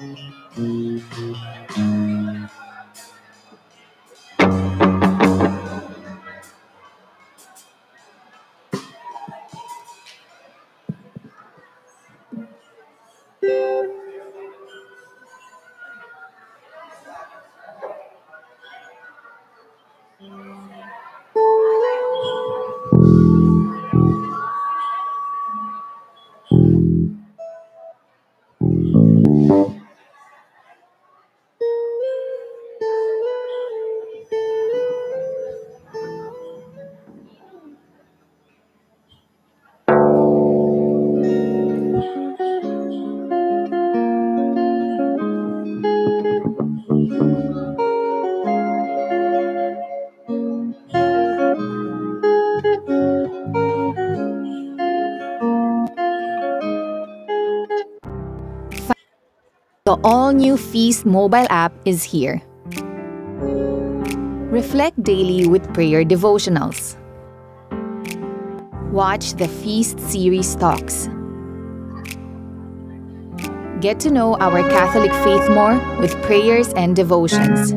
The all new Feast mobile app is here. Reflect daily with prayer devotionals. Watch the Feast series talks. Get to know our Catholic faith more with prayers and devotions.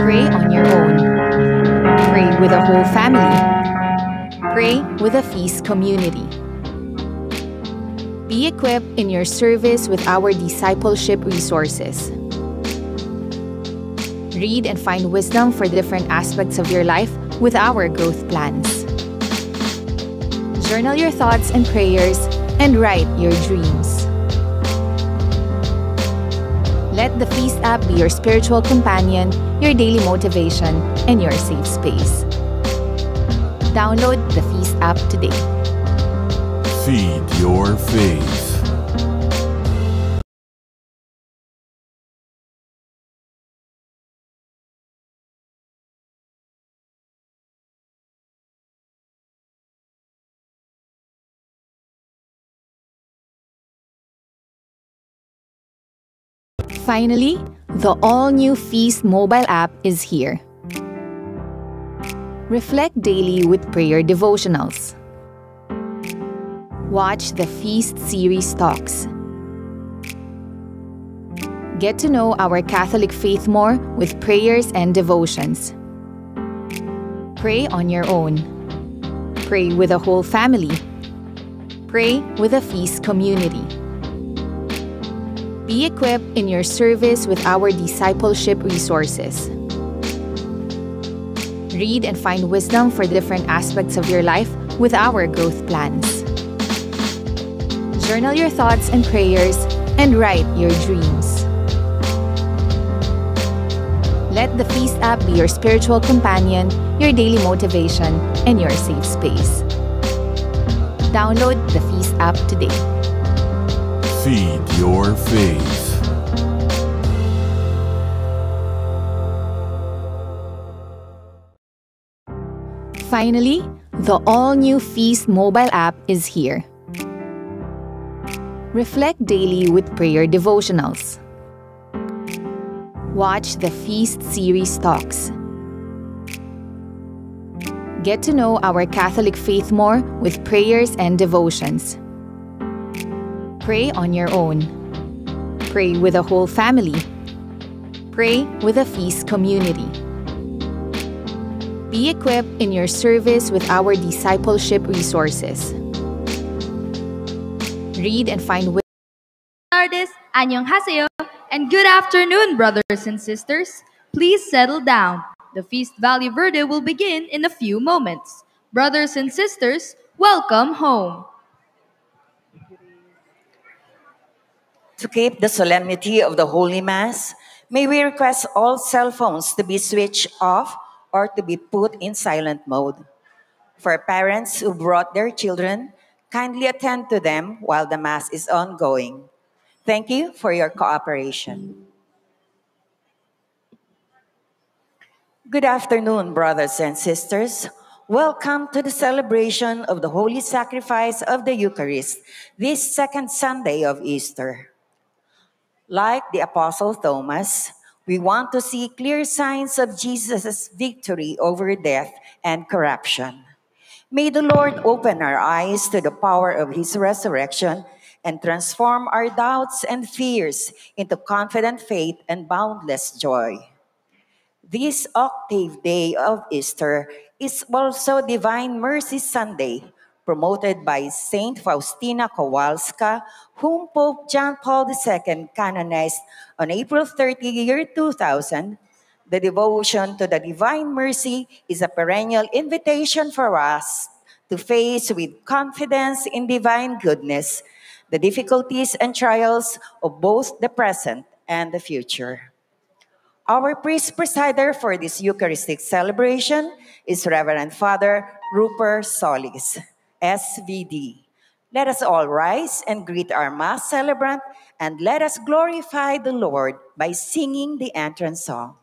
Pray on your own. Pray with a whole family. Pray with a feast community. Be equipped in your service with our discipleship resources. Read and find wisdom for different aspects of your life with our growth plans. Journal your thoughts and prayers and write your dreams. Let the Feast app be your spiritual companion, your daily motivation, and your safe space. Download the Feast app today. Feed your faith. Finally, the all new Feast mobile app is here. Reflect daily with prayer devotionals. Watch the Feast series talks. Get to know our Catholic faith more with prayers and devotions. Pray on your own. Pray with a whole family. Pray with a feast community. Be equipped in your service with our discipleship resources. Read and find wisdom for different aspects of your life with our growth plans. Journal your thoughts and prayers and write your dreams. Let the Feast app be your spiritual companion, your daily motivation, and your safe space. Download the Feast app today. Feed your faith. Finally, the all new Feast mobile app is here. Reflect daily with prayer devotionals. Watch the Feast series talks. Get to know our Catholic faith more with prayers and devotions. Pray on your own. Pray with a whole family. Pray with a feast community. Be equipped in your service with our discipleship resources. Read and find wisdom. Tardes, annyeonghaseyo, and good afternoon, brothers and sisters. Please settle down. The Feast Valle Verde will begin in a few moments. Brothers and sisters, welcome home. To keep the solemnity of the Holy Mass, may we request all cell phones to be switched off or to be put in silent mode. For parents who brought their children, kindly attend to them while the Mass is ongoing. Thank you for your cooperation. Good afternoon, brothers and sisters. Welcome to the celebration of the Holy Sacrifice of the Eucharist, this second Sunday of Easter. Like the Apostle Thomas, we want to see clear signs of Jesus' victory over death and corruption. May the Lord open our eyes to the power of his resurrection and transform our doubts and fears into confident faith and boundless joy. This octave day of Easter is also Divine Mercy Sunday, promoted by Saint Faustina Kowalska, whom Pope John Paul II canonized on April 30, year 2000. The devotion to the Divine Mercy is a perennial invitation for us to face with confidence in divine goodness the difficulties and trials of both the present and the future. Our priest presider for this Eucharistic celebration is Reverend Father Rupert Solis, SVD. Let us all rise and greet our Mass celebrant, and let us glorify the Lord by singing the entrance song.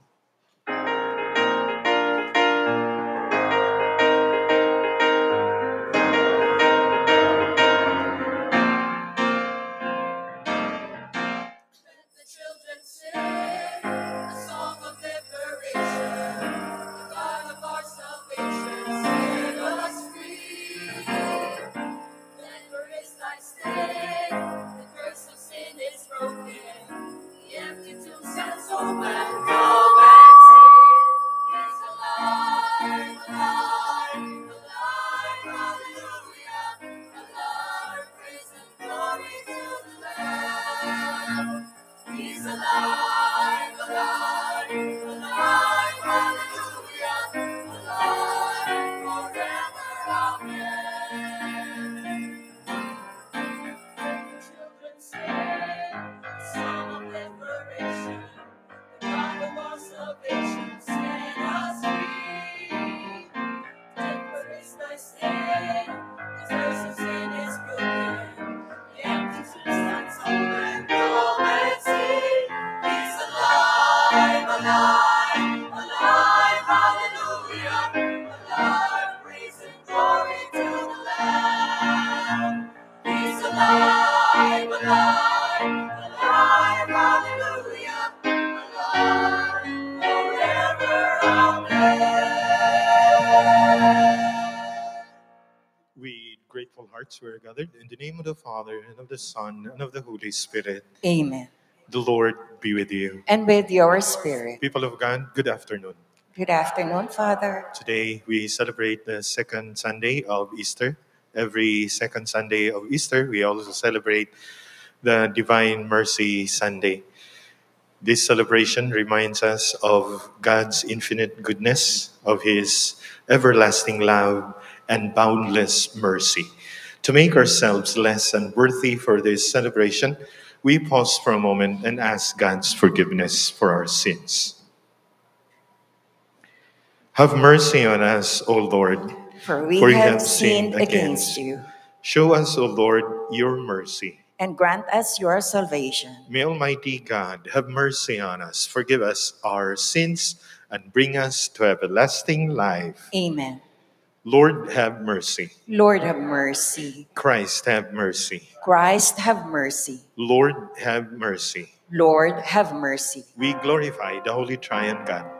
Father, and of the Son, and of the Holy Spirit. Amen. The Lord be with you. And with your spirit. People of God, good afternoon. Good afternoon, Father. Today we celebrate the second Sunday of Easter. Every second Sunday of Easter, we also celebrate the Divine Mercy Sunday. This celebration reminds us of God's infinite goodness, of His everlasting love, and boundless mercy. To make ourselves less unworthy for this celebration, we pause for a moment and ask God's forgiveness for our sins. Have mercy on us, O Lord. For we For we have have sinned against against you, Show us, O Lord, your mercy. and grant us your salvation. May Almighty God have mercy on us, forgive us our sins, and bring us to everlasting life. Amen. Lord, have mercy. Lord, have mercy. Christ, have mercy. Christ, have mercy. Lord, have mercy. Lord, have mercy. We glorify the Holy Triune God.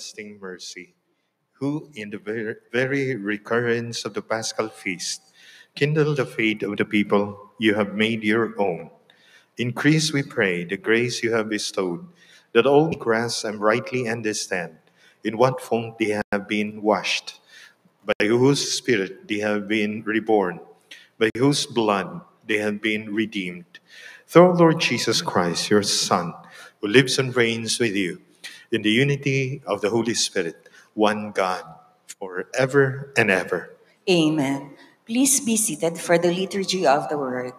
Everlasting mercy, who in the very recurrence of the Paschal feast kindled the faith of the people you have made your own, increase, we pray, the grace you have bestowed, that all may grasp and rightly understand in what font they have been washed, by whose Spirit they have been reborn, by whose blood they have been redeemed. Through Lord Jesus Christ, your Son, who lives and reigns with you in the unity of the Holy Spirit, one God, forever and ever. Amen. Please be seated for the liturgy of the word.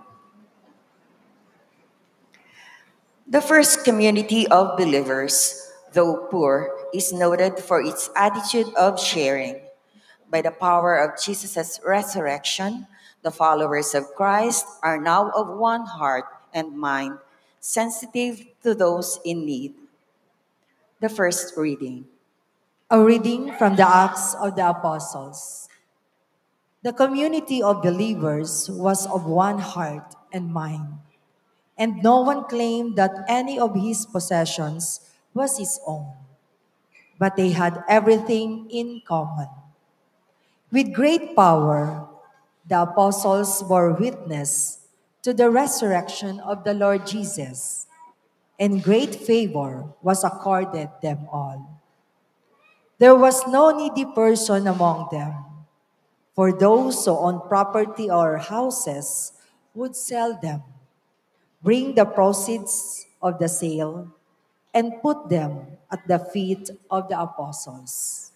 The first community of believers, though poor, is noted for its attitude of sharing. By the power of Jesus' resurrection, the followers of Christ are now of one heart and mind, sensitive to those in need. The first reading. A reading from the Acts of the Apostles. The community of believers was of one heart and mind, and no one claimed that any of his possessions was his own, but they had everything in common. With great power, the apostles bore witness to the resurrection of the Lord Jesus, and great favor was accorded them all. There was no needy person among them, for those who own property or houses would sell them, bring the proceeds of the sale, and put them at the feet of the apostles.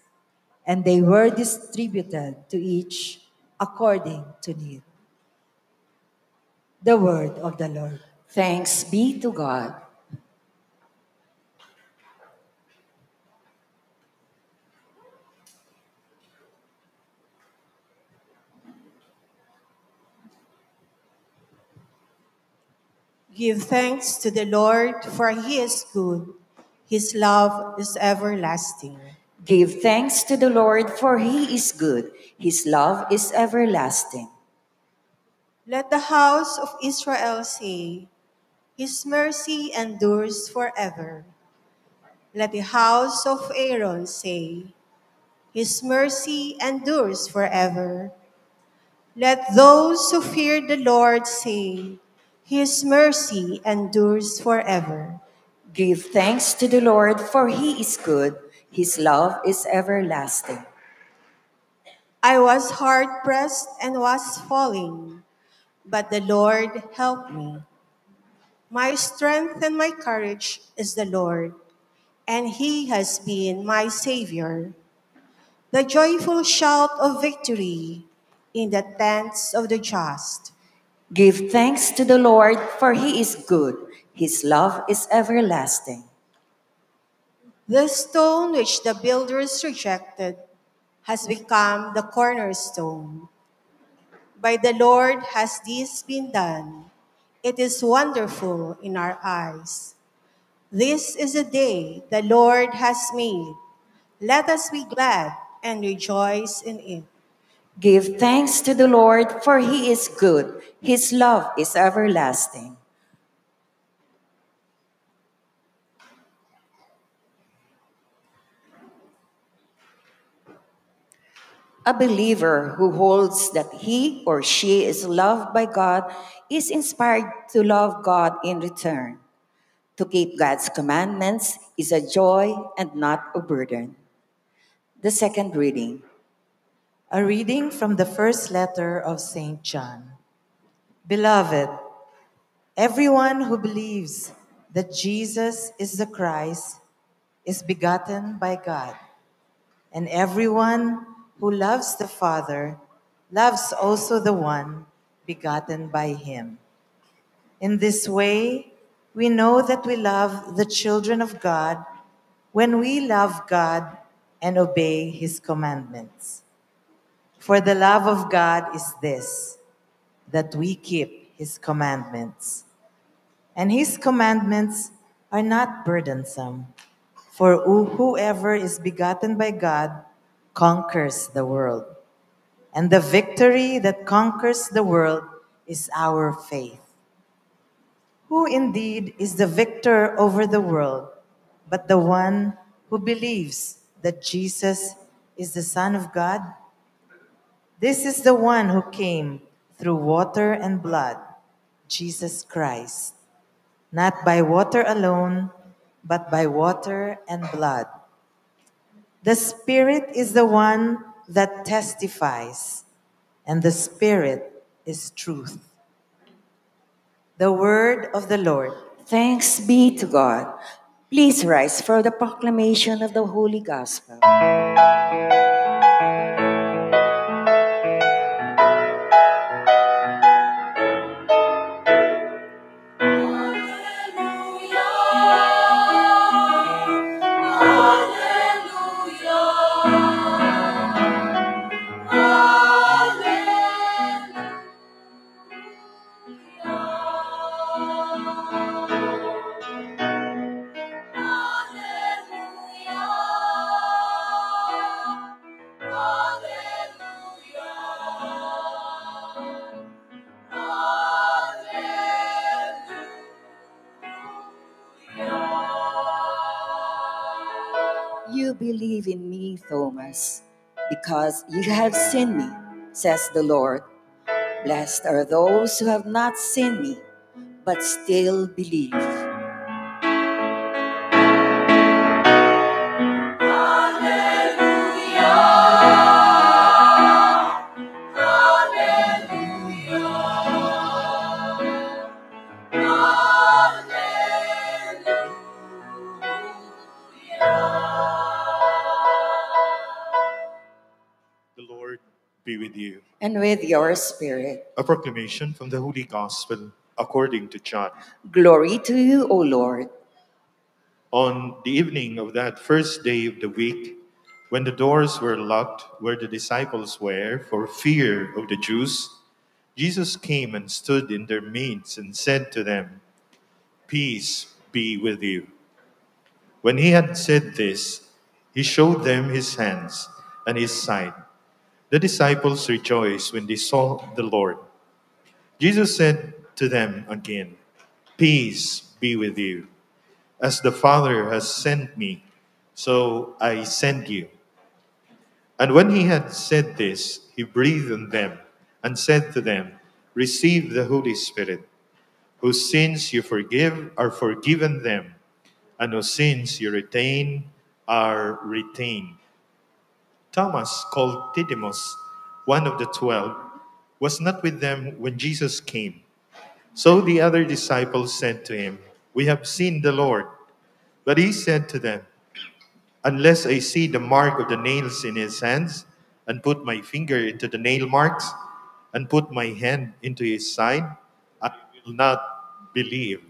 And they were distributed to each according to need. The word of the Lord. Thanks be to God. Give thanks to the Lord, for he is good. His love is everlasting. Give thanks to the Lord, for he is good. His love is everlasting. Let the house of Israel say, His mercy endures forever. Let the house of Aaron say, His mercy endures forever. Let those who fear the Lord say, His mercy endures forever. Give thanks to the Lord, for he is good. His love is everlasting. I was hard pressed and was falling, but the Lord helped me. My strength and my courage is the Lord, and He has been my Savior. The joyful shout of victory in the tents of the just. Give thanks to the Lord, for he is good. His love is everlasting. The stone which the builders rejected has become the cornerstone. By the Lord has this been done. It is wonderful in our eyes. This is a day the Lord has made. Let us be glad and rejoice in it. Give thanks to the Lord, for he is good. His love is everlasting. A believer who holds that he or she is loved by God is inspired to love God in return. To keep God's commandments is a joy and not a burden. The second reading. A reading from the first letter of St. John. Beloved, everyone who believes that Jesus is the Christ is begotten by God. And everyone who loves the Father loves also the one begotten by him. In this way, we know that we love the children of God when we love God and obey his commandments. For the love of God is this, that we keep his commandments. And his commandments are not burdensome, for whoever is begotten by God conquers the world. And the victory that conquers the world is our faith. Who indeed is the victor over the world, but the one who believes that Jesus is the Son of God? This is the one who came through water and blood, Jesus Christ, not by water alone, but by water and blood. The Spirit is the one that testifies, and the Spirit is truth. The word of the Lord. Thanks be to God. Please rise for the proclamation of the Holy Gospel. Because you have seen me, says the Lord. Blessed are those who have not seen me, but still believe. With your spirit. A proclamation from the Holy Gospel according to John. Glory to you, O Lord. On the evening of that first day of the week, when the doors were locked where the disciples were for fear of the Jews, Jesus came and stood in their midst and said to them, Peace be with you. When he had said this, he showed them his hands and his side. The disciples rejoiced when they saw the Lord. Jesus said to them again, Peace be with you. As the Father has sent me, so I send you. And when he had said this, he breathed on them and said to them, Receive the Holy Spirit. Whose sins you forgive are forgiven them, and whose sins you retain are retained. Thomas, called Didymus, one of the twelve, was not with them when Jesus came. So the other disciples said to him, We have seen the Lord. But he said to them, Unless I see the mark of the nails in his hands, and put my finger into the nail marks, and put my hand into his side, I will not believe.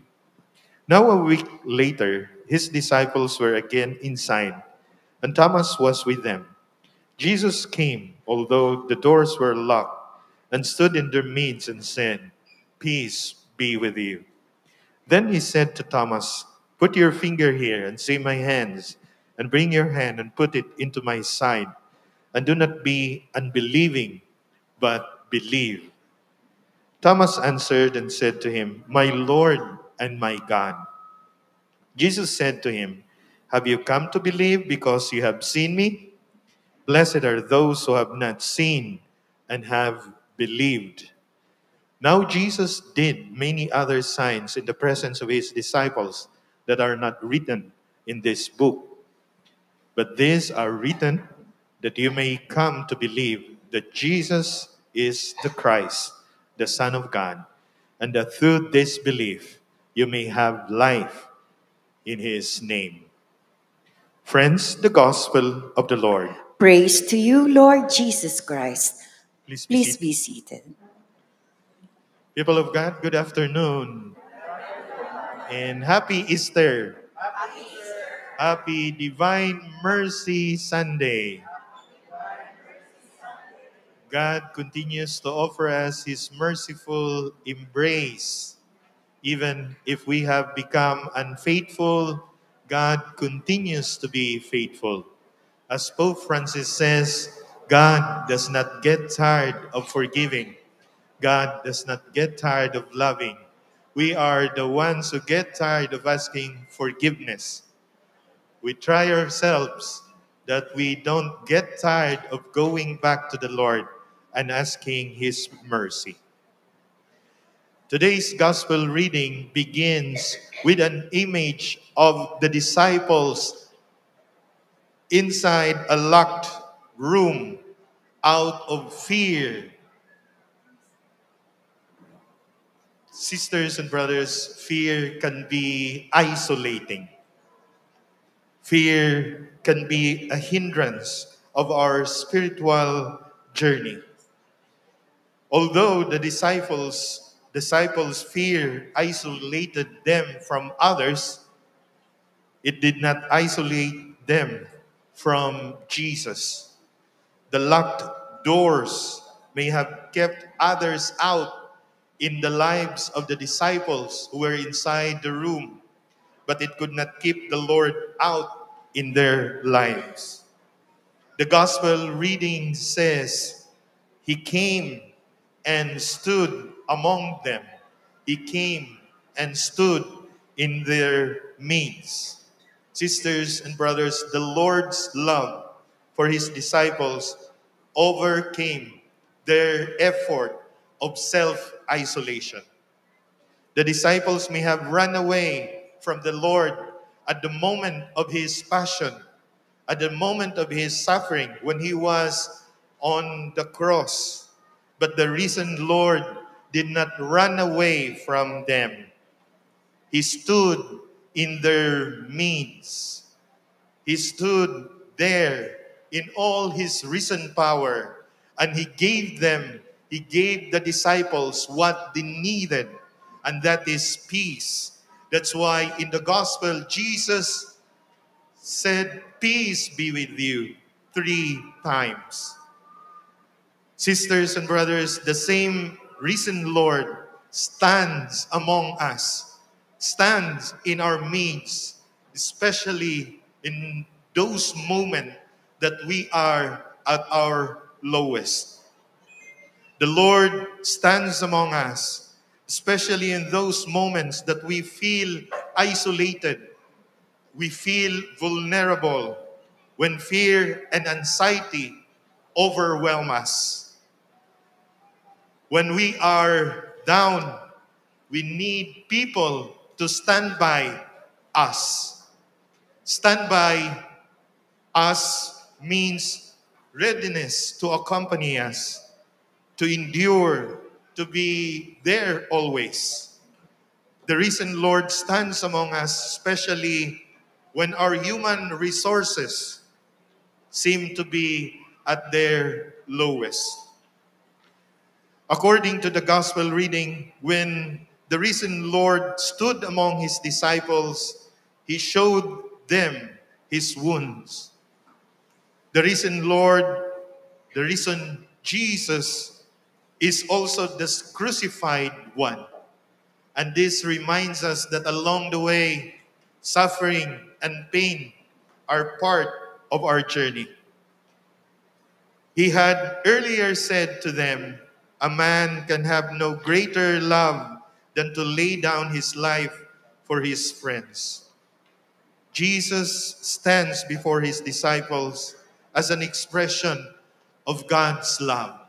Now, a week later, his disciples were again inside, and Thomas was with them. Jesus came, although the doors were locked, and stood in their midst and said, Peace be with you. Then he said to Thomas, Put your finger here and see my hands, and bring your hand and put it into my side. And do not be unbelieving, but believe. Thomas answered and said to him, My Lord and my God. Jesus said to him, Have you come to believe because you have seen me? Blessed are those who have not seen and have believed. Now Jesus did many other signs in the presence of his disciples that are not written in this book. But these are written that you may come to believe that Jesus is the Christ, the Son of God, and that through this belief you may have life in his name. Friends, the gospel of the Lord. Praise to you, Lord Jesus Christ. Please be Please seated. be seated. People of God, good afternoon. And happy Easter. Happy Divine Mercy Sunday. God continues to offer us His merciful embrace. Even if we have become unfaithful, God continues to be faithful. As Pope Francis says, God does not get tired of forgiving. God does not get tired of loving. We are the ones who get tired of asking forgiveness. We try ourselves that we don't get tired of going back to the Lord and asking His mercy. Today's gospel reading begins with an image of the disciples inside a locked room out of fear Sisters and brothers, fear can be isolating. Fear can be a hindrance of our spiritual journey. Although the disciples disciples fear isolated them from others, it did not isolate them from Jesus. The locked doors may have kept others out in the lives of the disciples who were inside the room, but it could not keep the Lord out in their lives. The gospel reading says, He came and stood among them. He came and stood in their midst. Sisters and brothers, the Lord's love for His disciples overcame their effort of self isolation. The disciples may have run away from the Lord at the moment of his passion, at the moment of his suffering when he was on the cross. But the risen Lord did not run away from them. He stood in their midst. He stood there in all his risen power and he gave them he gave the disciples what they needed, and that is peace. That's why in the gospel, Jesus said, Peace be with you three times. Sisters and brothers, the same risen Lord stands among us, stands in our midst, especially in those moments that we are at our lowest. The Lord stands among us, especially in those moments that we feel isolated, we feel vulnerable, when fear and anxiety overwhelm us. When we are down, we need people to stand by us. Stand by us means readiness to accompany us to endure, to be there always. The reason Lord stands among us, especially when our human resources seem to be at their lowest. According to the gospel reading, when the risen Lord stood among his disciples, he showed them his wounds. The risen Lord, the risen Jesus is also the crucified one. And this reminds us that along the way, suffering and pain are part of our journey. He had earlier said to them, A man can have no greater love than to lay down his life for his friends. Jesus stands before his disciples as an expression of God's love.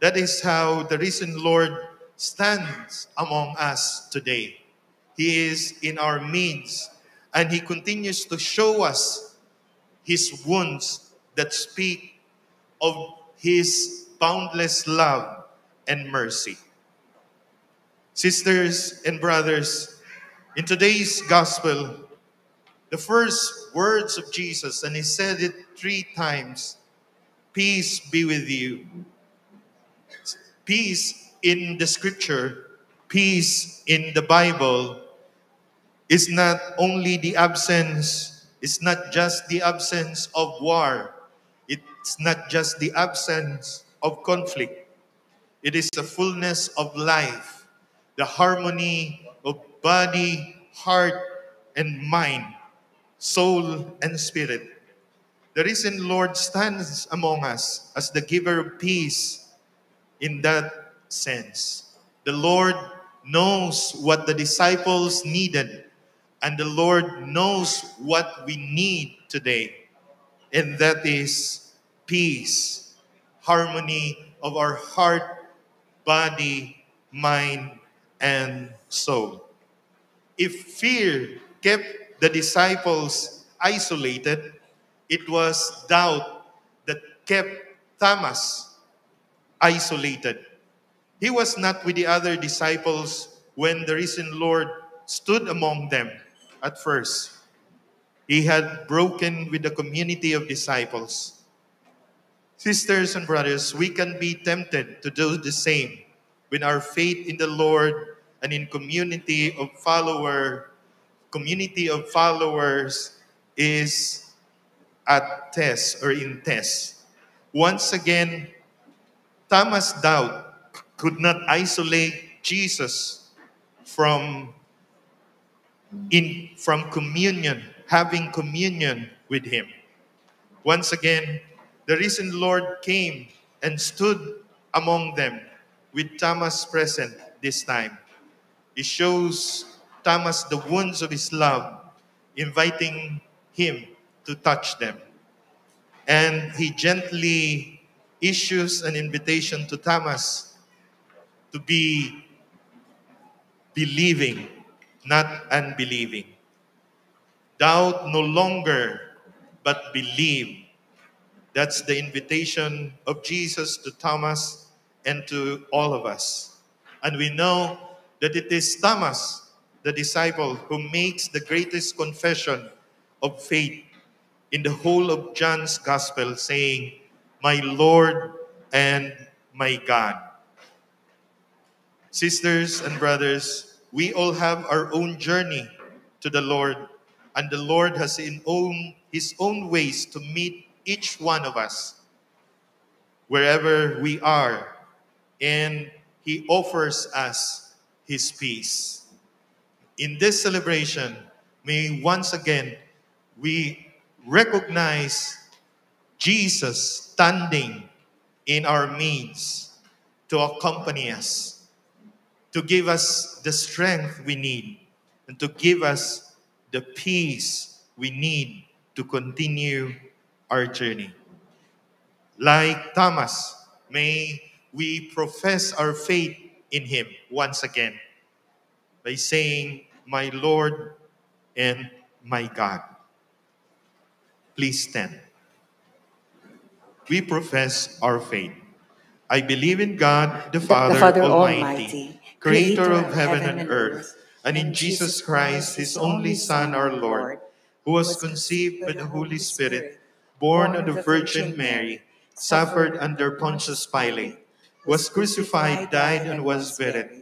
That is how the risen Lord stands among us today. He is in our midst and he continues to show us his wounds that speak of his boundless love and mercy. Sisters and brothers, in today's gospel, the first words of Jesus, and he said it three times Peace be with you. Peace in the scripture, peace in the Bible is not only the absence, it's not just the absence of war, it's not just the absence of conflict, it is the fullness of life, the harmony of body, heart, and mind, soul, and spirit. The risen Lord stands among us as the giver of peace in that sense. The Lord knows what the disciples needed, and the Lord knows what we need today, and that is peace, harmony of our heart, body, mind, and soul. If fear kept the disciples isolated, it was doubt that kept Thomas isolated. He was not with the other disciples when the risen Lord stood among them at first. He had broken with the community of disciples. Sisters and brothers, we can be tempted to do the same when our faith in the Lord and in community of follower community of followers is at test or in test. Once again, Thomas doubt could not isolate Jesus from in from communion, having communion with him. Once again, the risen Lord came and stood among them with Thomas present this time. He shows Thomas the wounds of his love, inviting him to touch them. And he gently issues an invitation to Thomas to be believing, not unbelieving. Doubt no longer, but believe. That's the invitation of Jesus to Thomas and to all of us. And we know that it is Thomas, the disciple, who makes the greatest confession of faith in the whole of John's gospel, saying, My Lord and my God. Sisters and brothers, we all have our own journey to the Lord, and the Lord has in own, his own ways to meet each one of us wherever we are, and he offers us his peace. In this celebration, may once again we recognize Jesus standing in our midst to accompany us, to give us the strength we need, and to give us the peace we need to continue our journey. Like Thomas, may we profess our faith in him once again by saying, My Lord and my God. Please stand. We profess our faith. I believe in God, the Father, Father Almighty, Almighty, creator of heaven and earth, and in Jesus Christ, his only Son, our Lord, who was conceived by the Holy Spirit, born of the Virgin Mary, suffered under Pontius Pilate, was crucified, died, and was buried.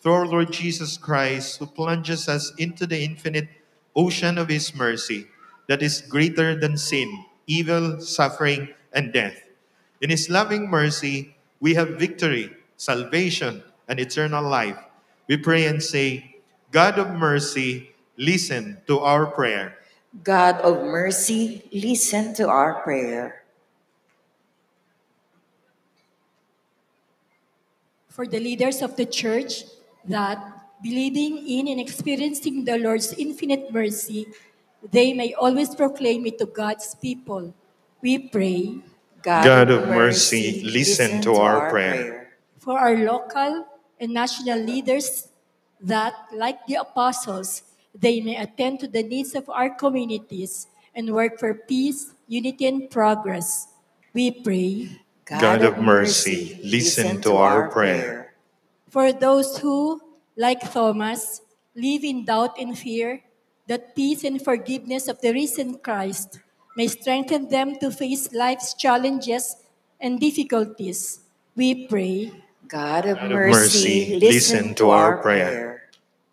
through our Lord Jesus Christ, who plunges us into the infinite ocean of His mercy that is greater than sin, evil, suffering, and death. In His loving mercy, we have victory, salvation, and eternal life. We pray and say, God of mercy, listen to our prayer. God of mercy, listen to our prayer. for the leaders of the church that, believing in and experiencing the Lord's infinite mercy, they may always proclaim it to God's people. We pray God of mercy, listen to our prayer. for our local and national leaders that, like the apostles, they may attend to the needs of our communities and work for peace, unity, and progress. We pray God of mercy, listen to our prayer. For those who, like Thomas, live in doubt and fear, that peace and forgiveness of the risen Christ may strengthen them to face life's challenges and difficulties. We pray God of God of mercy, listen to our prayer.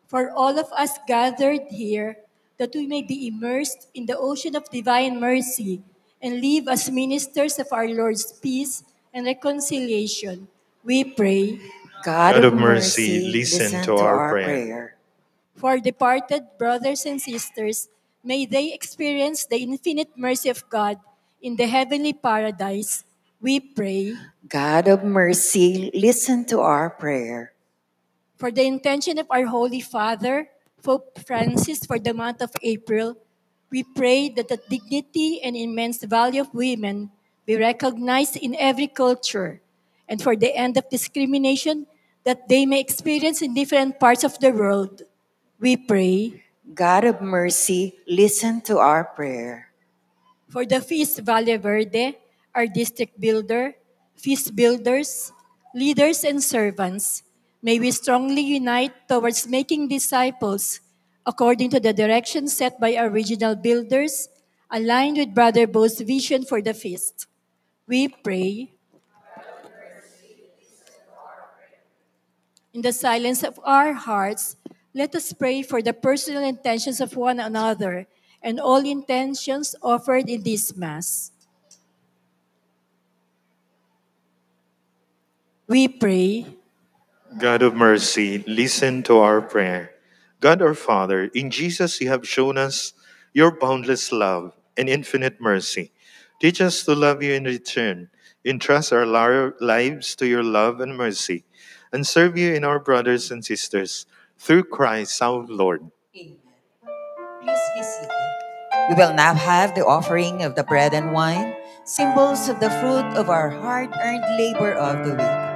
for all of us gathered here that we may be immersed in the ocean of divine mercy and live as ministers of our Lord's peace and reconciliation. We pray God, God of mercy, listen to our prayer. for departed brothers and sisters, may they experience the infinite mercy of God in the heavenly paradise. We pray God of mercy, listen to our prayer. for the intention of our Holy Father, Pope Francis, for the month of April. We pray that the dignity and immense value of women be recognized in every culture, and for the end of discrimination that they may experience in different parts of the world. We pray God of mercy, listen to our prayer. for the Feast Valle Verde, our district builder, feast builders, leaders, and servants. May we strongly unite towards making disciples according to the direction set by our regional builders, aligned with Brother Bo's vision for the feast. We pray in the silence of our hearts, let us pray for the personal intentions of one another and all intentions offered in this Mass. We pray God of mercy, listen to our prayer. God our Father, in Jesus you have shown us your boundless love and infinite mercy. Teach us to love you in return, entrust our lives to your love and mercy, and serve you in our brothers and sisters through Christ our Lord. Please be seated. We will now have the offering of the bread and wine, symbols of the fruit of our hard earned labor of the week.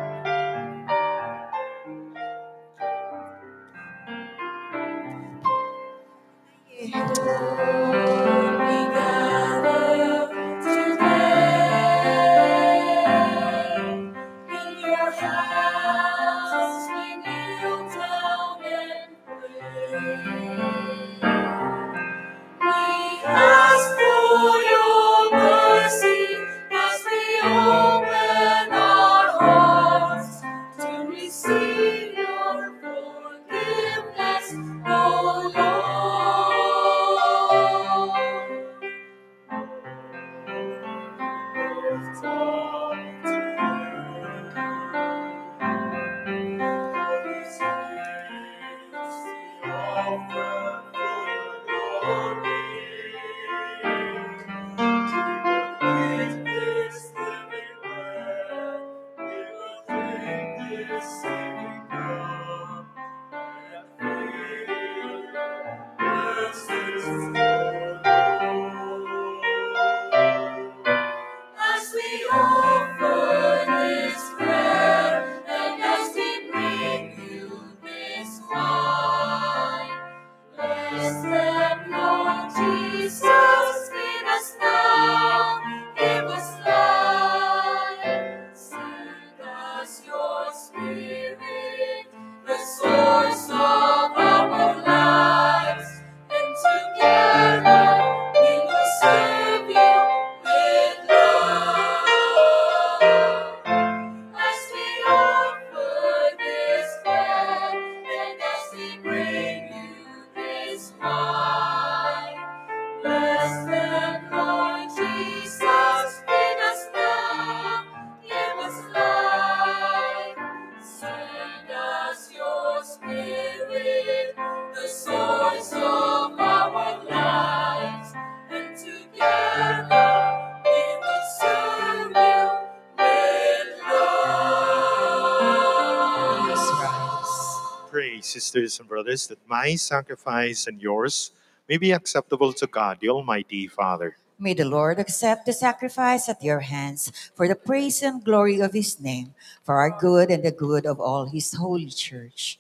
Sisters and brothers, that my sacrifice and yours may be acceptable to God, the Almighty Father. May the Lord accept the sacrifice at your hands for the praise and glory of his name, for our good and the good of all his holy church.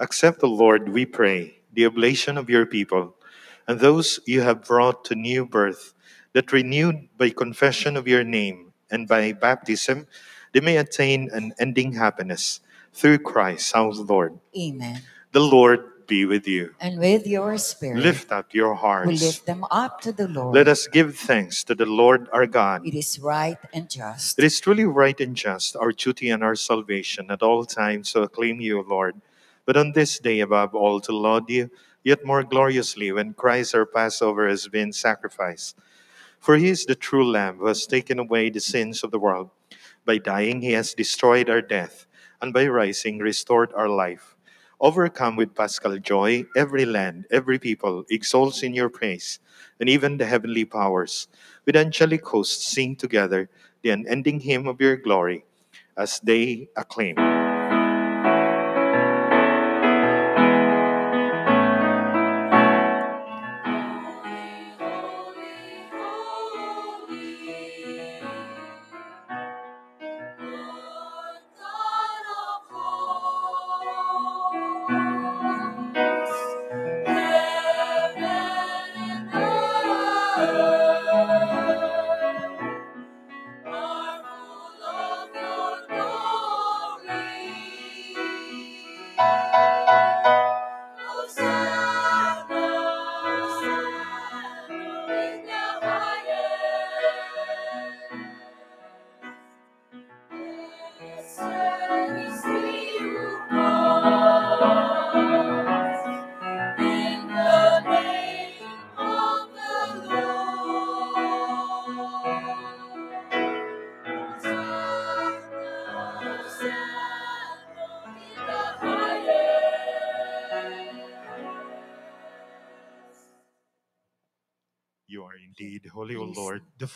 Accept, the Lord, we pray, the oblation of your people, and those you have brought to new birth, that renewed by confession of your name and by baptism, they may attain an ending happiness through Christ our Lord. Amen. The Lord be with you. And with your spirit, Lift up your hearts. we lift them up to the Lord. Let us give thanks to the Lord our God. It is right and just. It is truly right and just, our duty and our salvation at all times to acclaim you, Lord, but on this day above all to laud you, yet more gloriously when Christ our Passover has been sacrificed. For he is the true Lamb who has taken away the sins of the world. By dying, he has destroyed our death, and by rising, restored our life. Overcome with paschal joy, every land, every people exalts in your praise, and even the heavenly powers, with angelic hosts, sing together the unending hymn of your glory as they acclaim.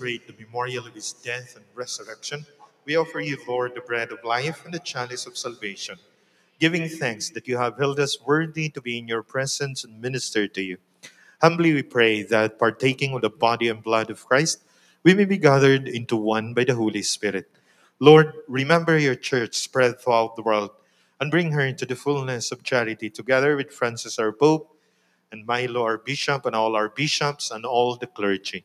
Celebrate the memorial of his death and resurrection, we offer you, Lord, the bread of life and the chalice of salvation, giving thanks that you have held us worthy to be in your presence and minister to you. Humbly we pray that, partaking of the body and blood of Christ, we may be gathered into one by the Holy Spirit. Lord, remember your church spread throughout the world and bring her into the fullness of charity, together with Francis our Pope and Mylo our Bishop and all our bishops and all the clergy.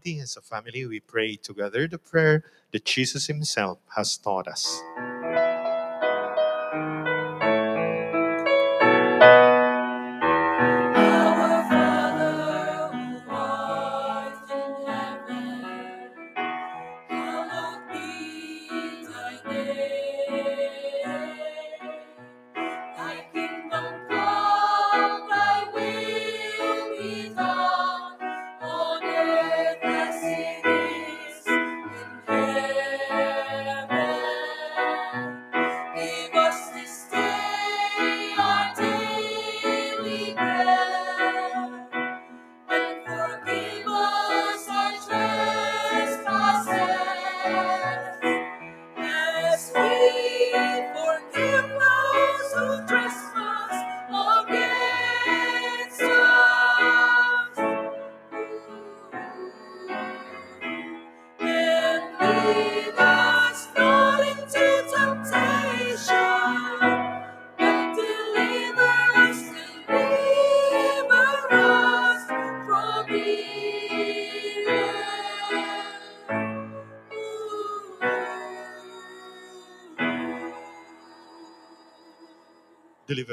Community, as a family, we pray together the prayer that Jesus Himself has taught us.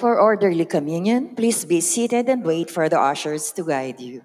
For orderly communion, please be seated and wait for the ushers to guide you.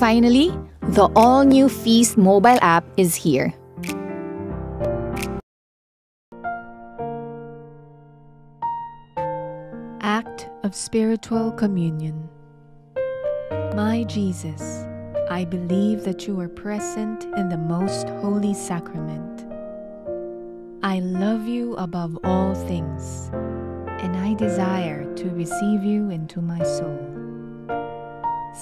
Finally, the all new Feast mobile app is here. Act of Spiritual Communion. My Jesus, I believe that you are present in the most holy sacrament. I love you above all things, and I desire to receive you into my soul.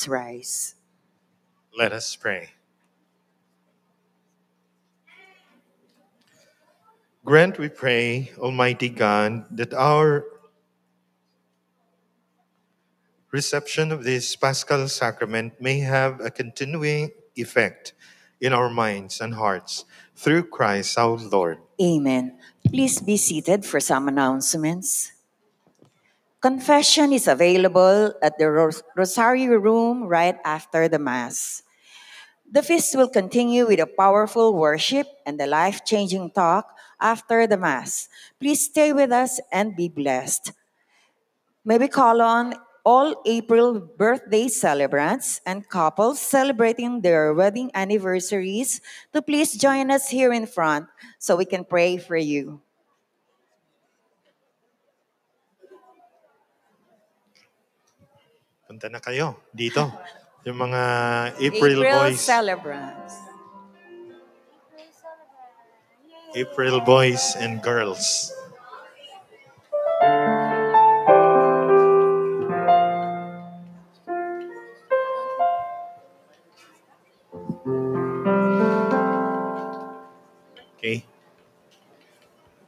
Please rise. Let us pray. Grant, we pray, Almighty God, that our reception of this Paschal Sacrament may have a continuing effect in our minds and hearts through Christ our Lord. Amen. Please be seated for some announcements. Confession is available at the Ros- Rosario Room right after the Mass. The feast will continue with a powerful worship and the life changing talk after the Mass. Please stay with us and be blessed. May we call on all April birthday celebrants and couples celebrating their wedding anniversaries to please join us here in front so we can pray for you. Punta na kayo dito. Yung mga April, boys. celebrants. April boys and girls. Okay.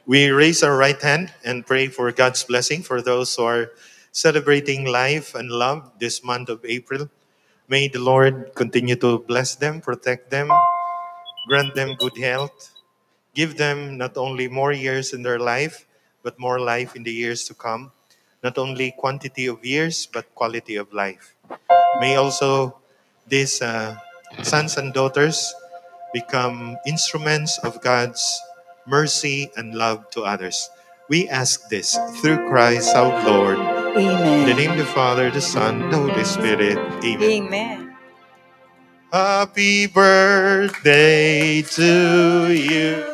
We raise our right hand and pray for God's blessing for those who are celebrating life and love this month of April. May the Lord continue to bless them, protect them, grant them good health, give them not only more years in their life, but more life in the years to come. Not only quantity of years, but quality of life. May also these uh, sons and daughters become instruments of God's mercy and love to others. We ask this through Christ our Lord. In the name of the Father, the Son, the Holy Spirit. Amen. Amen. Happy birthday to you.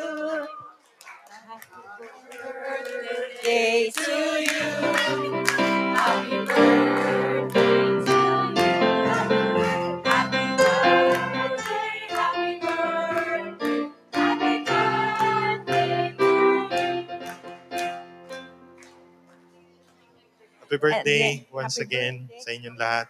Birthday once happy again birthday. sa inyong lahat.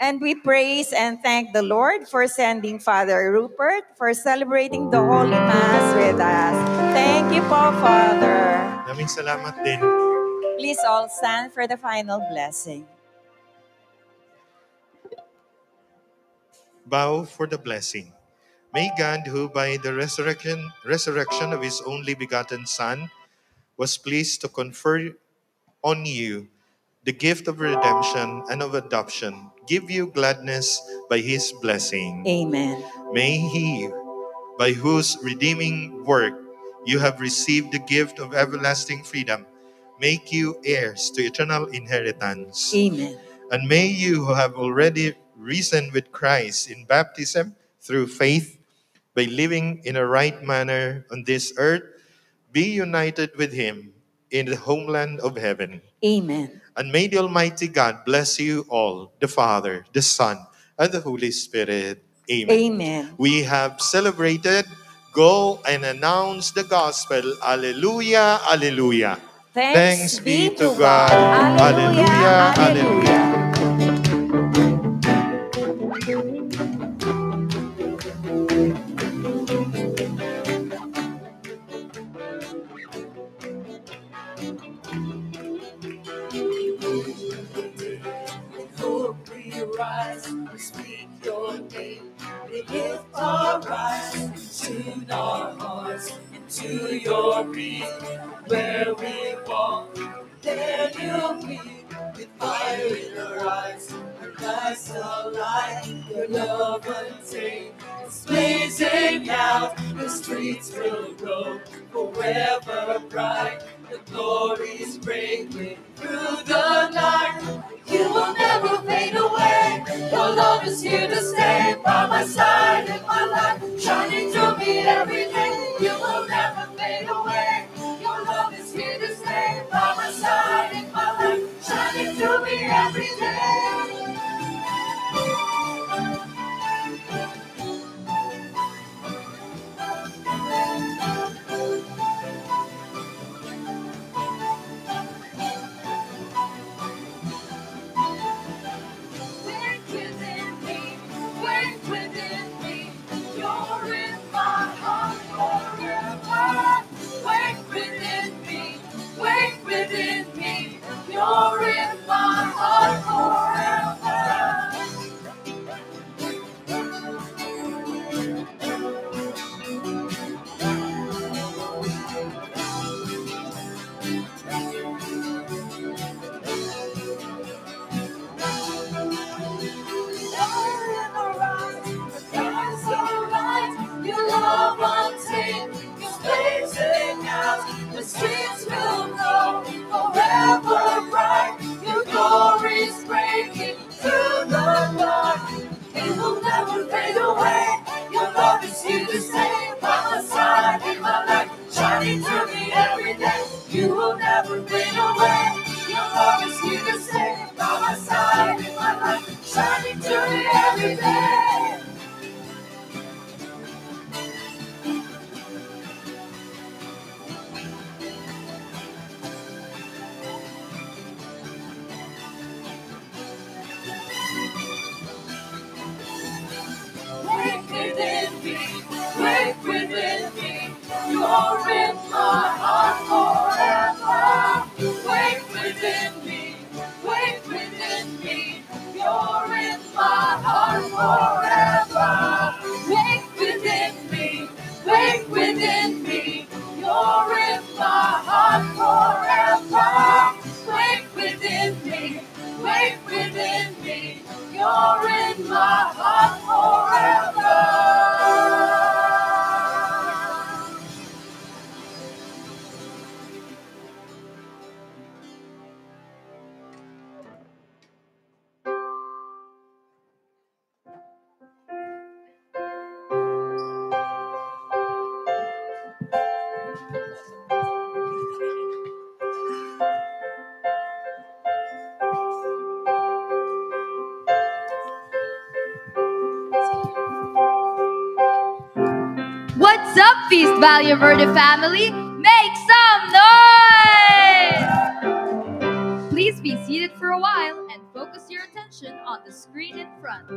And we praise and thank the Lord for sending Father Rupert for celebrating the Holy Mass with us. Thank you po, Father. Maraming salamat din. Please all stand for the final blessing. Bow for the blessing. May God, who by the resurrection, resurrection of his only begotten Son was pleased to confer on you the gift of redemption and of adoption, give you gladness by his blessing. Amen. May he, by whose redeeming work you have received the gift of everlasting freedom, make you heirs to eternal inheritance. Amen. And may you who have already risen with Christ in baptism through faith, by living in a right manner on this earth, be united with him in the homeland of heaven. Amen. And may the Almighty God bless you all, the Father, the Son, and the Holy Spirit. Amen. Amen. We have celebrated. Go and announce the gospel. Alleluia, alleluia. Thanks be to God. Alleluia, alleluia. Your. Where we walk, there you'll be. With fire in our eyes, our lives alive. Your love untamed is blazing out. The streets will grow forever bright. The glory's breaking through the night. You will never fade away. Your love is here to stay by my side in my life, shining through me every day. You will never fade away. Your love is here to stay by my side in my life, shining through me every day. Valle Verde family? Make some noise! Please be seated for a while and focus your attention on the screen in front.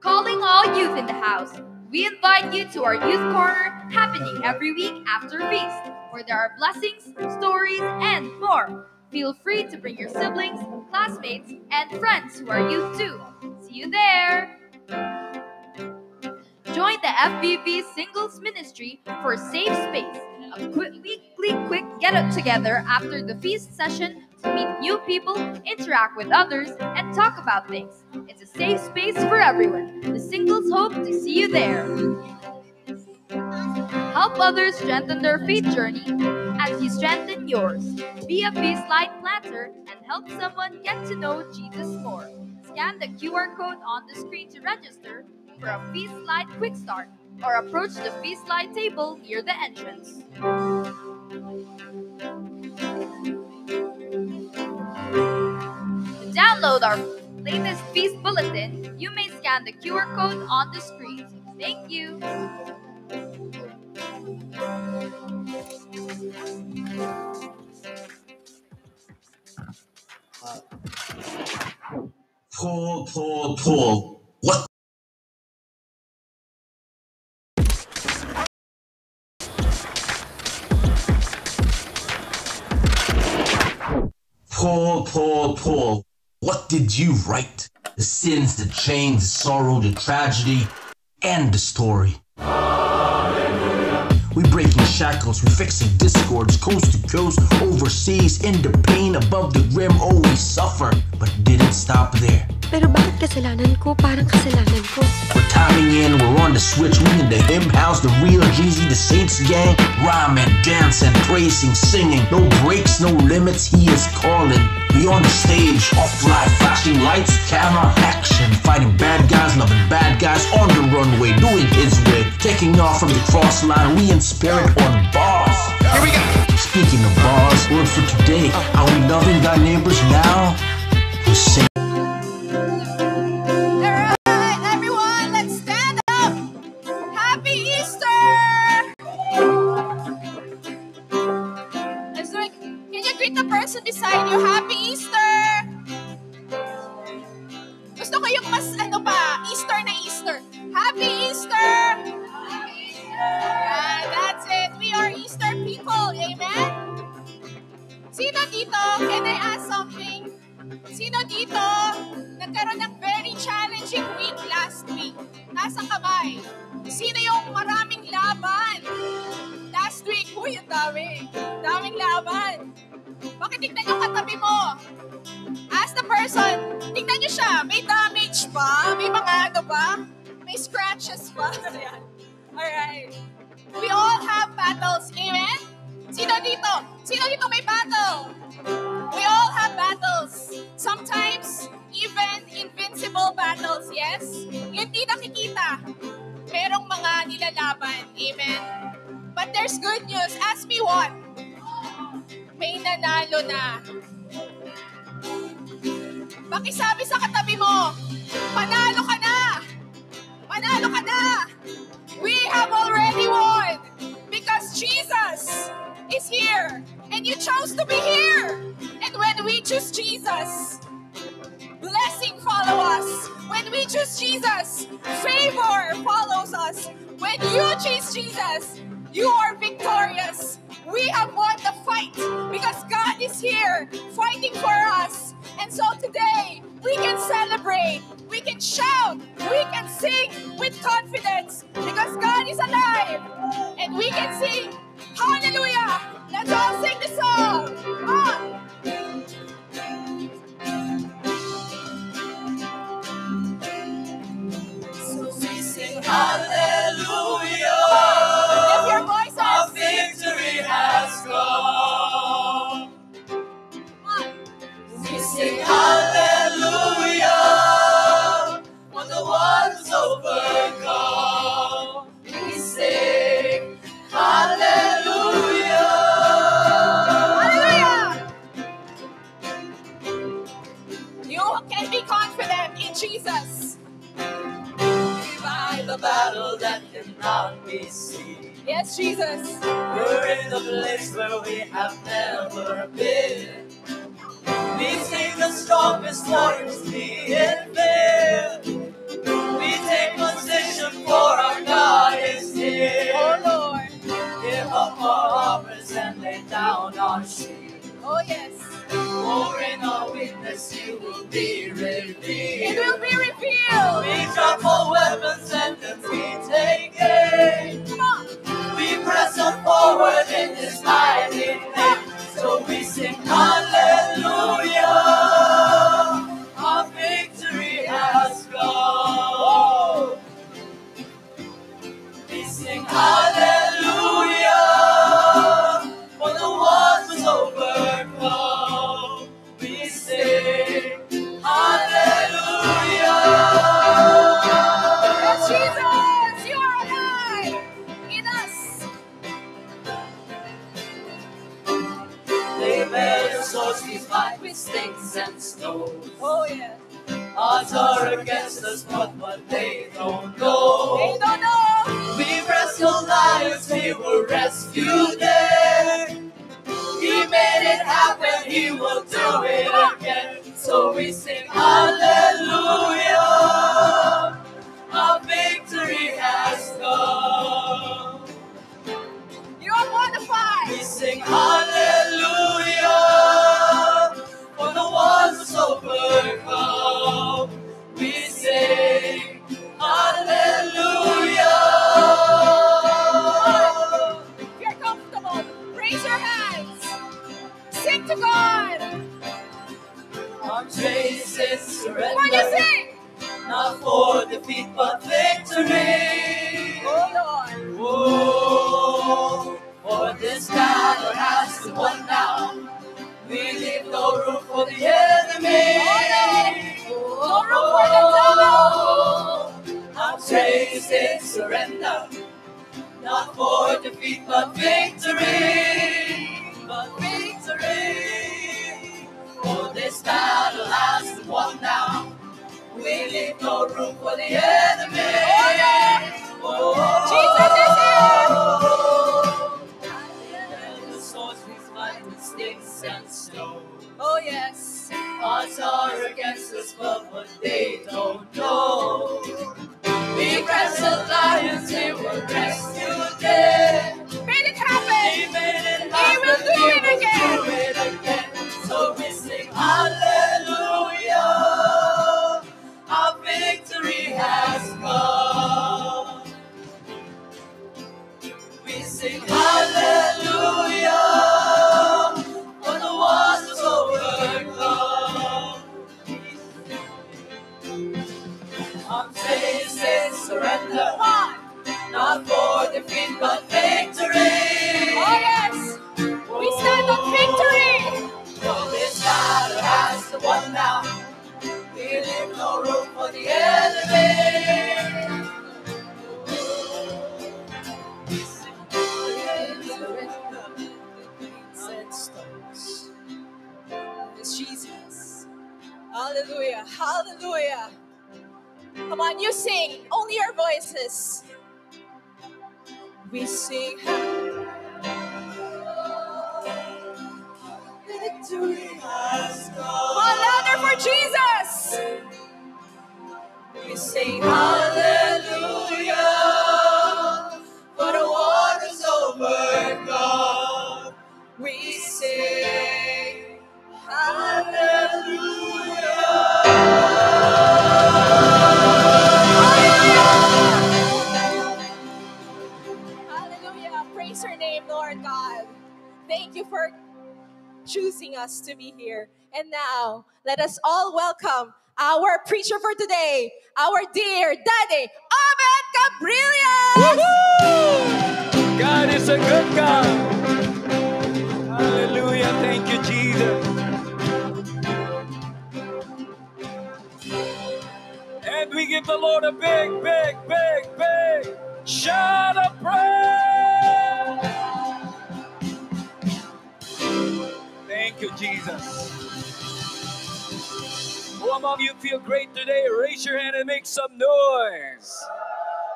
Calling all youth in the house, we invite you to our youth corner happening every week after feast, where there are blessings, stories, and more. Feel free to bring your siblings, classmates, and friends who are youth too. See you there! Join the FBV Singles Ministry for a Safe Space, a quick, weekly quick get up together after the feast session to meet new people, interact with others, and talk about things. It's a safe space for everyone. The singles hope to see you there. Help others strengthen their faith journey as you strengthen yours. Be a Feast Light planter and help someone get to know Jesus more. Scan the QR code on the screen to register for a Feast Light Quick Start or approach the Feast Light table near the entrance. To download our latest Feast Bulletin, you may scan the QR code on the screen. Thank you. Paul, Paul, Paul. Paul, Paul, Paul. What did you write? The sins, the chains, the sorrow, the tragedy, and the story. We breaking shackles, we fixing discords, coast to coast, overseas, in the pain, above the rim. Oh, we suffer, but didn't stop there. Pero bakit kasalanan ko? Parang kasalanan ko. We're we're the switch. We in the hymn house, the real Jeezy, the Saints gang. Rhyming, dancing, praising, singing. No breaks, no limits, he is calling. We on the stage, off live, flashing lights, camera, action. Fighting bad guys, loving bad guys on the runway, doing his way. Taking off from the cross line, we in spirit on bars. Here we go. Speaking of bars, word for today. Are we loving thy neighbors now? We're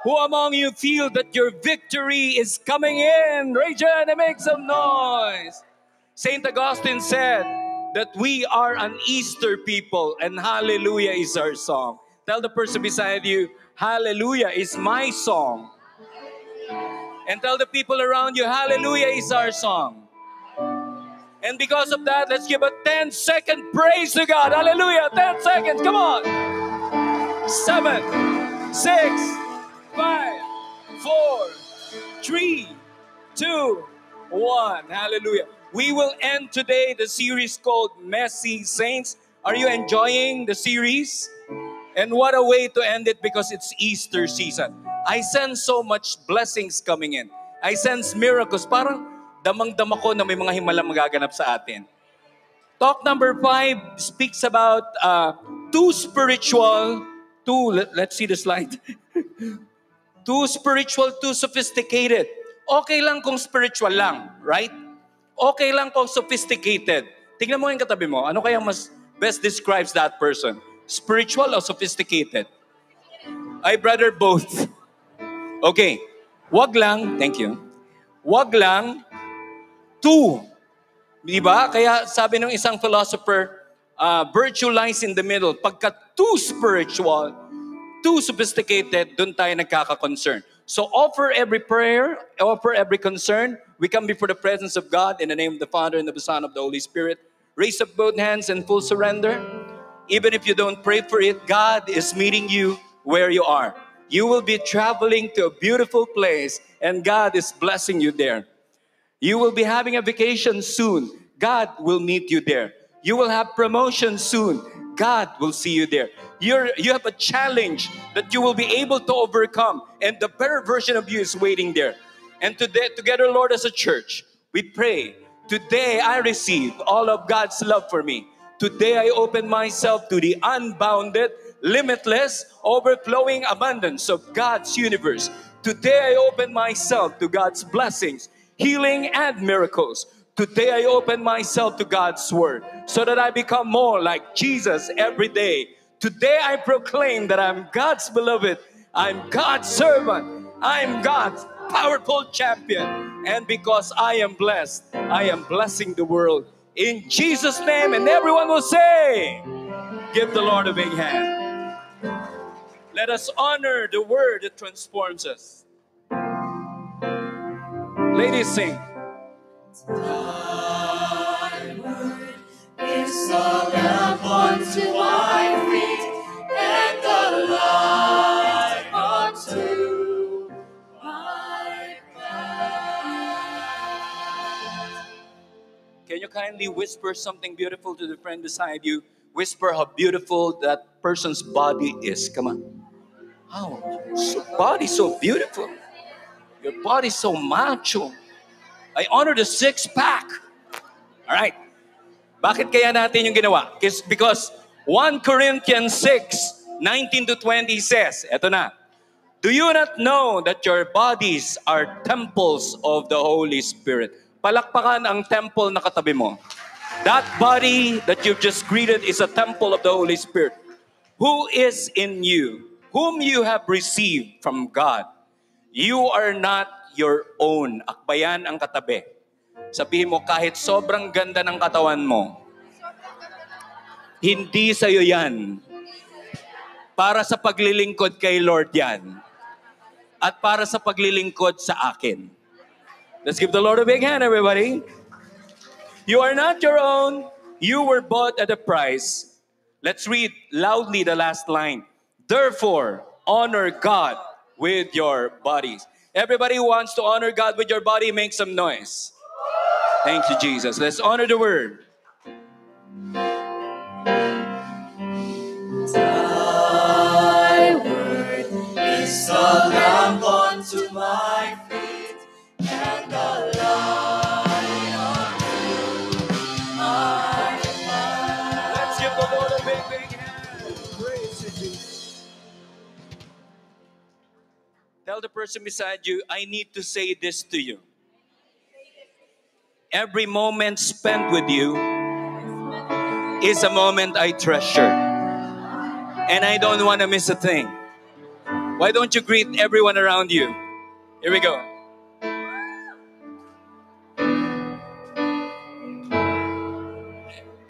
Who among you feel that your victory is coming in? Raise your hand and make some noise. Saint Augustine said that we are an Easter people and hallelujah is our song. Tell the person beside you, hallelujah is my song. And tell the people around you, hallelujah is our song. And because of that, let's give a 10 second praise to God. Hallelujah. 10 seconds. Come on. Seven, six, five, four, three, two, one. Hallelujah. We will end today the series called Messy Saints. Are you enjoying the series? And what a way to end it because it's Easter season. I sense so much blessings coming in. I sense miracles. Parang damang-dama ko na may mga himala magaganap sa atin. Talk number five speaks about uh, too spiritual, too, let, let's see the slide. too spiritual, too sophisticated. Okay lang kung spiritual lang, right? Okay lang kung sophisticated. Tingnan mo yung katabi mo, ano kaya mas best describes that person? Spiritual or sophisticated? Ay, brother, both. Okay. Wag lang, thank you. Wag lang, two. Di ba? Kaya sabi ng isang philosopher, uh, virtue lies in the middle. Pagka too spiritual, too sophisticated, doon tayo nagkaka-concern. So offer every prayer, offer every concern. We come before the presence of God in the name of the Father and of the Son of the Holy Spirit. Raise up both hands in full surrender. Even if you don't pray for it, God is meeting you where you are. You will be traveling to a beautiful place and God is blessing you there. You will be having a vacation soon. God will meet you there. You will have promotion soon. God will see you there. You're, you have a challenge that you will be able to overcome, and the better version of you is waiting there. And today, together, Lord, as a church, we pray. Today, I receive all of God's love for me. Today, I open myself to the unbounded, limitless, overflowing abundance of God's universe. Today, I open myself to God's blessings, healing, and miracles. Today, I open myself to God's word so that I become more like Jesus every day. Today, I proclaim that I'm God's beloved, I'm God's servant, I'm God's powerful champion. And because I am blessed, I am blessing the world. In Jesus' name, and everyone will say, Give the Lord a big hand. Let us honor the word that transforms us. Ladies, sing. Can you kindly whisper something beautiful to the friend beside you? Whisper how beautiful that person's body is. Come on. Oh, so body so beautiful. Your body so macho. I honor the six pack. All right. Bakit kaya natin yung ginawa? Because 1 Corinthians 6, 19 to 20 says, eto na, Do you not know that your bodies are temples of the Holy Spirit? Palakpakan ang temple na katabi mo. That body that you've just greeted is a temple of the Holy Spirit. Who is in you, whom you have received from God. You are not your own. Akbayan ang katabi. Sabihin mo, kahit sobrang ganda ng katawan mo, hindi sa'yo yan. Para sa paglilingkod kay Lord yan. At para sa paglilingkod sa akin. Let's give the Lord a big hand, everybody. You are not your own. You were bought at a price. Let's read loudly the last line. Therefore, honor God with your bodies. Everybody who wants to honor God with your body, make some noise. Thank you, Jesus. Let's honor the word. Thy word is a lamp unto my feet Tell the person beside you, I need to say this to you. Every moment spent with you is a moment I treasure. And I don't want to miss a thing. Why don't you greet everyone around you? Here we go.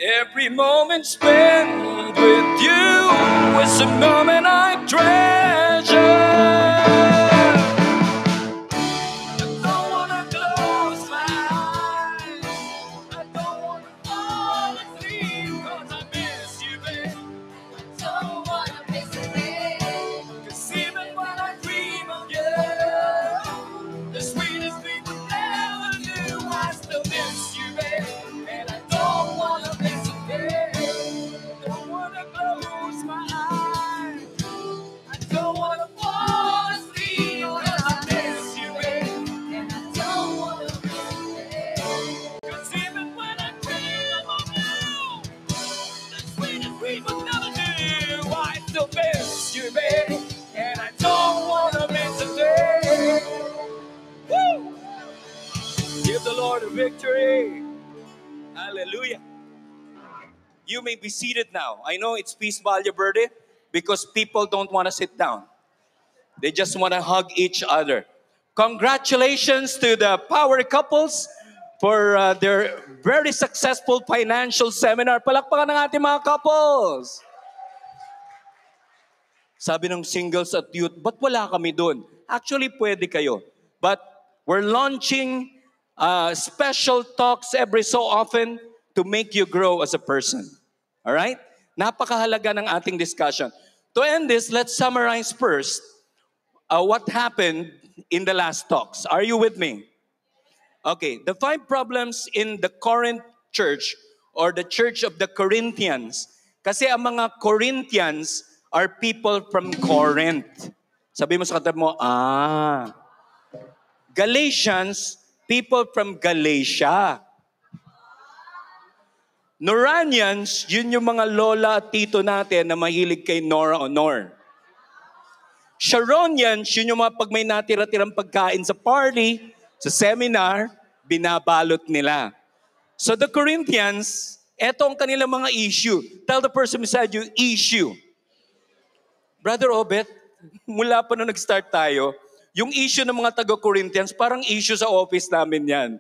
Every moment spent with you is a moment I treasure. May be seated now. I know it's Feast Valle Verde because people don't want to sit down. They just want to hug each other. Congratulations to the power couples for uh, their very successful financial seminar. Palakpakan ng ating mga couples. Sabi ng singles at youth, ba't wala kami doon? Actually, pwede kayo. But we're launching uh, special talks every so often to make you grow as a person. All right? Napakahalaga ng ating discussion. To end this, let's summarize first uh, what happened in the last talks. Are you with me? Okay, the five problems in the Corinth church or the church of the Corinthians. Kasi ang mga Corinthians are people from Corinth. Sabi mo sa katabi mo, ah. Galatians, people from Galatia. Noranians, yun yung mga lola at tito natin na mahilig kay Nora Honor. Sharonians, yun yung mga pag may natira-tirang pagkain sa party, sa seminar, binabalot nila. So the Corinthians, eto ang kanilang mga issue. Tell the person beside you, issue. Brother Obet, mula pa nung nag-start tayo, yung issue ng mga taga-Corinthians, parang issue sa office namin yan.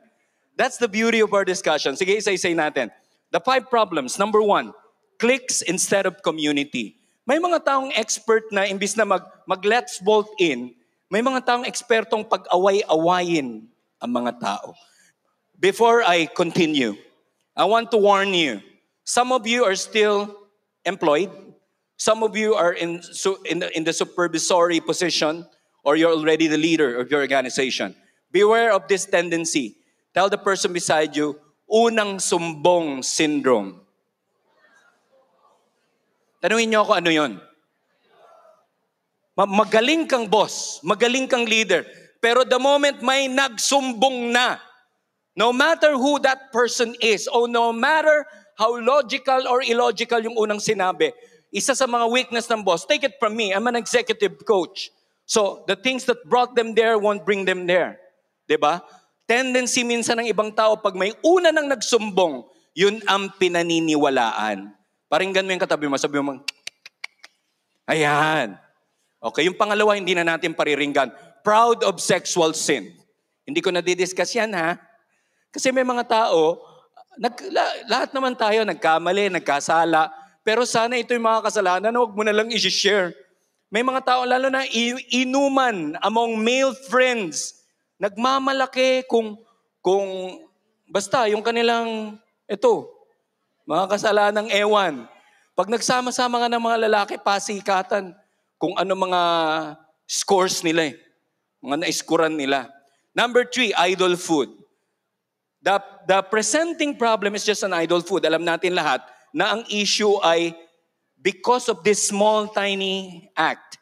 That's the beauty of our discussion. Sige, isa-isay natin. The five problems. Number one, clicks instead of community. May mga taong expert na imbis na mag, mag-let's bolt in, may mga taong ekspertong pag-away-awayin ang mga tao. Before I continue, I want to warn you. Some of you are still employed. Some of you are in, su- in, the, in the supervisory position or you're already the leader of your organization. Beware of this tendency. Tell the person beside you, unang sumbong syndrome. Tanungin niyo ako ano yon. Ma- Magaling kang boss, magaling kang leader, pero the moment may nagsumbong na, no matter who that person is, or no matter how logical or illogical yung unang sinabi, isa sa mga weakness ng boss, take it from me, I'm an executive coach. So, the things that brought them there won't bring them there. ba? Tendency minsan ng ibang tao, pag may una nang nagsumbong, yun ang pinaniniwalaan. Paringgan mo yung katabi mo, sabi mo, ayan. Okay, yung pangalawa, hindi na natin pariringgan. Proud of sexual sin. Hindi ko na didiscuss yan, ha? Kasi may mga tao, nag, la- lahat naman tayo nagkamali, nagkasala, pero sana ito yung mga kasalanan, huwag mo na lang i-share. May mga tao, lalo na inuman among male friends, nagmamalaki kung, kung, basta yung kanilang, ito, mga kasalanang ewan. Pag nagsama-sama nga ng mga lalaki, pasikatan kung ano mga scores nila eh. mga naiskuran nila. Number three, idol food. The, the presenting problem is just an idol food. Alam natin lahat na ang issue ay because of this small, tiny act,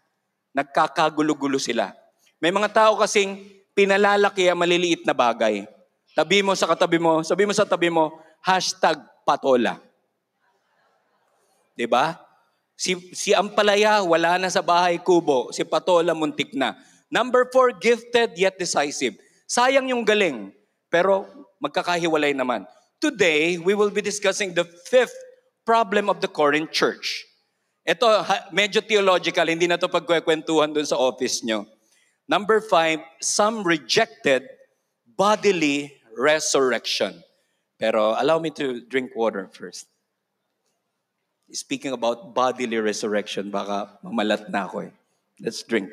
nagkakagulo-gulo sila. May mga tao kasing pinalalaki ang maliliit na bagay. Tabi mo sa katabi mo, sabi mo sa tabi mo, hashtag patola. ba? Si, si Ampalaya, wala na sa bahay kubo. Si Patola, muntik na. Number four, gifted yet decisive. Sayang yung galing, pero magkakahiwalay naman. Today, we will be discussing the fifth problem of the Corinth church. Ito, medyo theological, hindi na to pagkwekwentuhan dun sa office nyo. Number five, some rejected bodily resurrection. Pero allow me to drink water first. Speaking about bodily resurrection, baka mamalat na ako eh. Let's drink.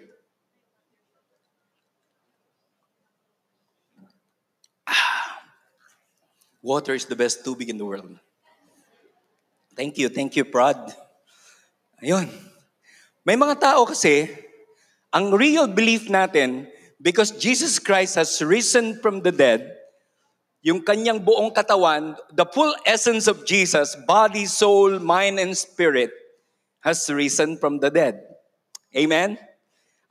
Ah. Water is the best tubig in the world. Thank you, thank you, Prod. Ayun. May mga tao kasi, ang real belief natin, because Jesus Christ has risen from the dead, yung kanyang buong katawan, the full essence of Jesus, body, soul, mind, and spirit, has risen from the dead. Amen?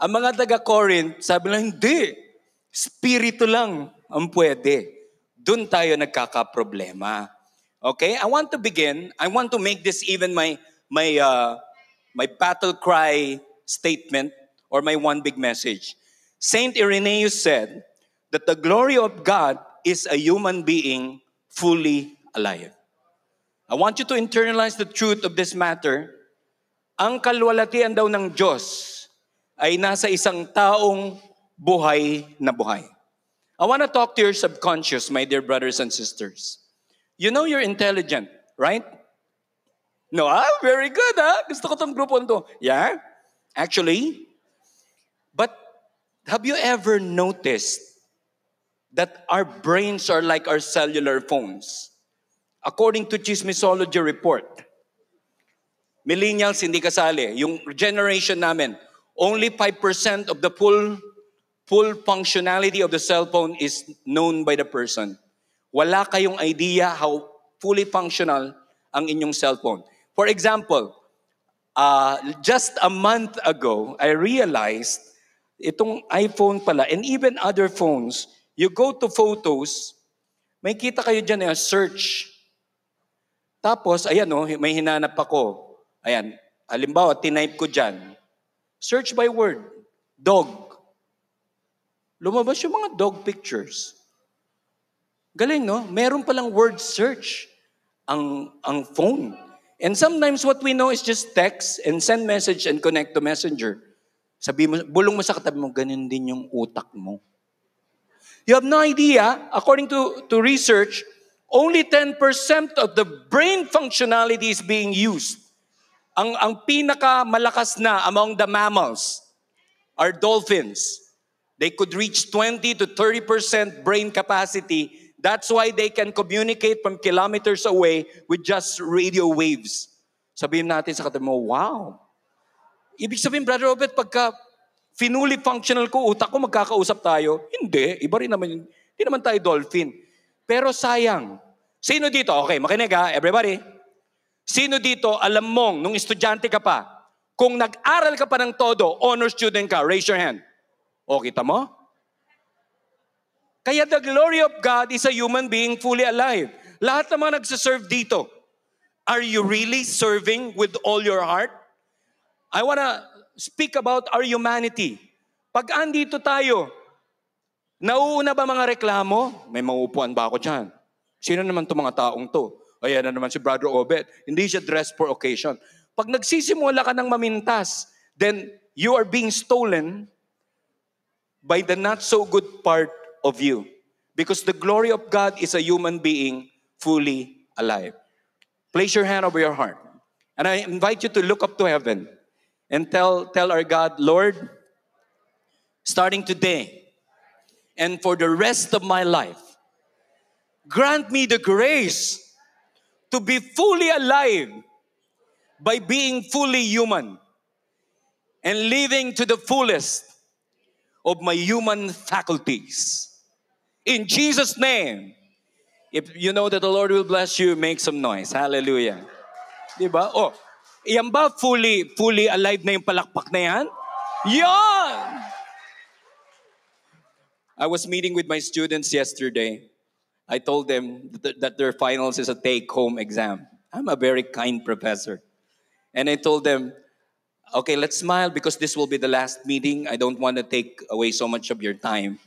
Ang mga taga-Corinth, sabi lang, hindi. Spirito lang ang pwede. Doon tayo nagkakaproblema. Okay? I want to begin. I want to make this even my, my, uh, my battle cry statement or my one big message. Saint Irenaeus said that the glory of God is a human being fully alive. I want you to internalize the truth of this matter. Ang kalwalatian daw ng Diyos ay nasa isang taong buhay na buhay. I want to talk to your subconscious, my dear brothers and sisters. You know you're intelligent, right? No, ah, very good, ah. Gusto ko tong grupo to. Yeah? Actually, have you ever noticed that our brains are like our cellular phones? According to Chismisology report, millennials hindi kasali. Yung generation namin, only 5% of the full full functionality of the cell phone is known by the person. Wala kayong idea how fully functional ang inyong cellphone. For example, uh, just a month ago, I realized itong iPhone pala, and even other phones, you go to photos, may kita kayo dyan na search. Tapos, ayan o, may hinanap ako. Ayan, halimbawa, tinype ko dyan. Search by word. Dog. Lumabas yung mga dog pictures. Galing, no? Meron palang word search ang, ang phone. And sometimes what we know is just text and send message and connect to messenger. Sabi mo, bulong mo sa katabi mo, ganun din yung utak mo. You have no idea, according to, to research, only 10% of the brain functionality is being used. Ang, ang pinaka malakas na among the mammals are dolphins. They could reach 20 to 30% brain capacity. That's why they can communicate from kilometers away with just radio waves. Sabihin natin sa katabi mo, wow. Ibig sabihin, Brother Robert, pagka finally functional ko, utak ko, magkakausap tayo. Hindi, iba rin naman. Hindi naman tayo dolphin. Pero sayang. Sino dito? Okay, makinig ha, everybody. Sino dito, alam mong, nung estudyante ka pa, kung nag-aral ka pa ng todo, honor student ka, raise your hand. O, kita mo? Kaya the glory of God is a human being fully alive. Lahat ng mga nagsiserve dito, are you really serving with all your heart? I wanna speak about our humanity. Pag andito tayo, nauuna ba mga reklamo? May mauupuan ba ako dyan? Sino naman to mga taong to? Ayan na naman si Brother Obed. Hindi siya dressed for occasion. Pag nagsisimula ka ng mamintas, then you are being stolen by the not so good part of you. Because the glory of God is a human being fully alive. Place your hand over your heart. And I invite you to look up to heaven and tell, tell our God, Lord, starting today and for the rest of my life, grant me the grace to be fully alive by being fully human and living to the fullest of my human faculties. In Jesus' name. If you know that the Lord will bless you, make some noise. Hallelujah. Diba? Oh, yan ba fully, fully alive na yung palakpak na yan? Yan! I was meeting with my students yesterday. I told them that, their finals is a take-home exam. I'm a very kind professor. And I told them, okay, let's smile because this will be the last meeting. I don't want to take away so much of your time.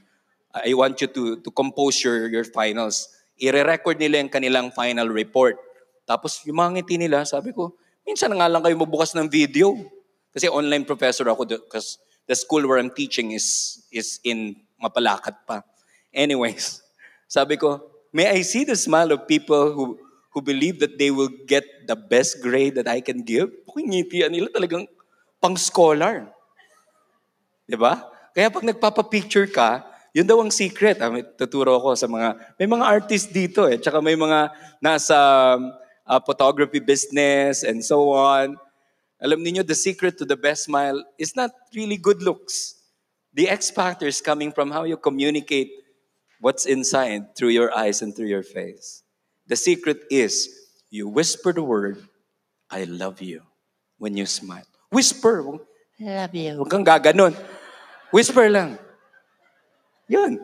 I want you to, to compose your, your finals. Ire-record nila yung kanilang final report. Tapos yung mga ngiti nila, sabi ko, minsan nga lang kayo mabukas ng video. Kasi online professor ako because the school where I'm teaching is, is in Mapalakat pa. Anyways, sabi ko, may I see the smile of people who who believe that they will get the best grade that I can give? Ngitian nila talagang pang-scholar. Di ba? Kaya pag nagpapapicture ka, yun daw ang secret. Ah, tuturo ako sa mga, may mga artist dito eh. Tsaka may mga nasa uh, photography business and so on. Alam niyo the secret to the best smile is not really good looks. The X factor is coming from how you communicate what's inside through your eyes and through your face. The secret is you whisper the word, I love you, when you smile. Whisper. Love you. Huwag kang gaganon. Whisper lang. Yun.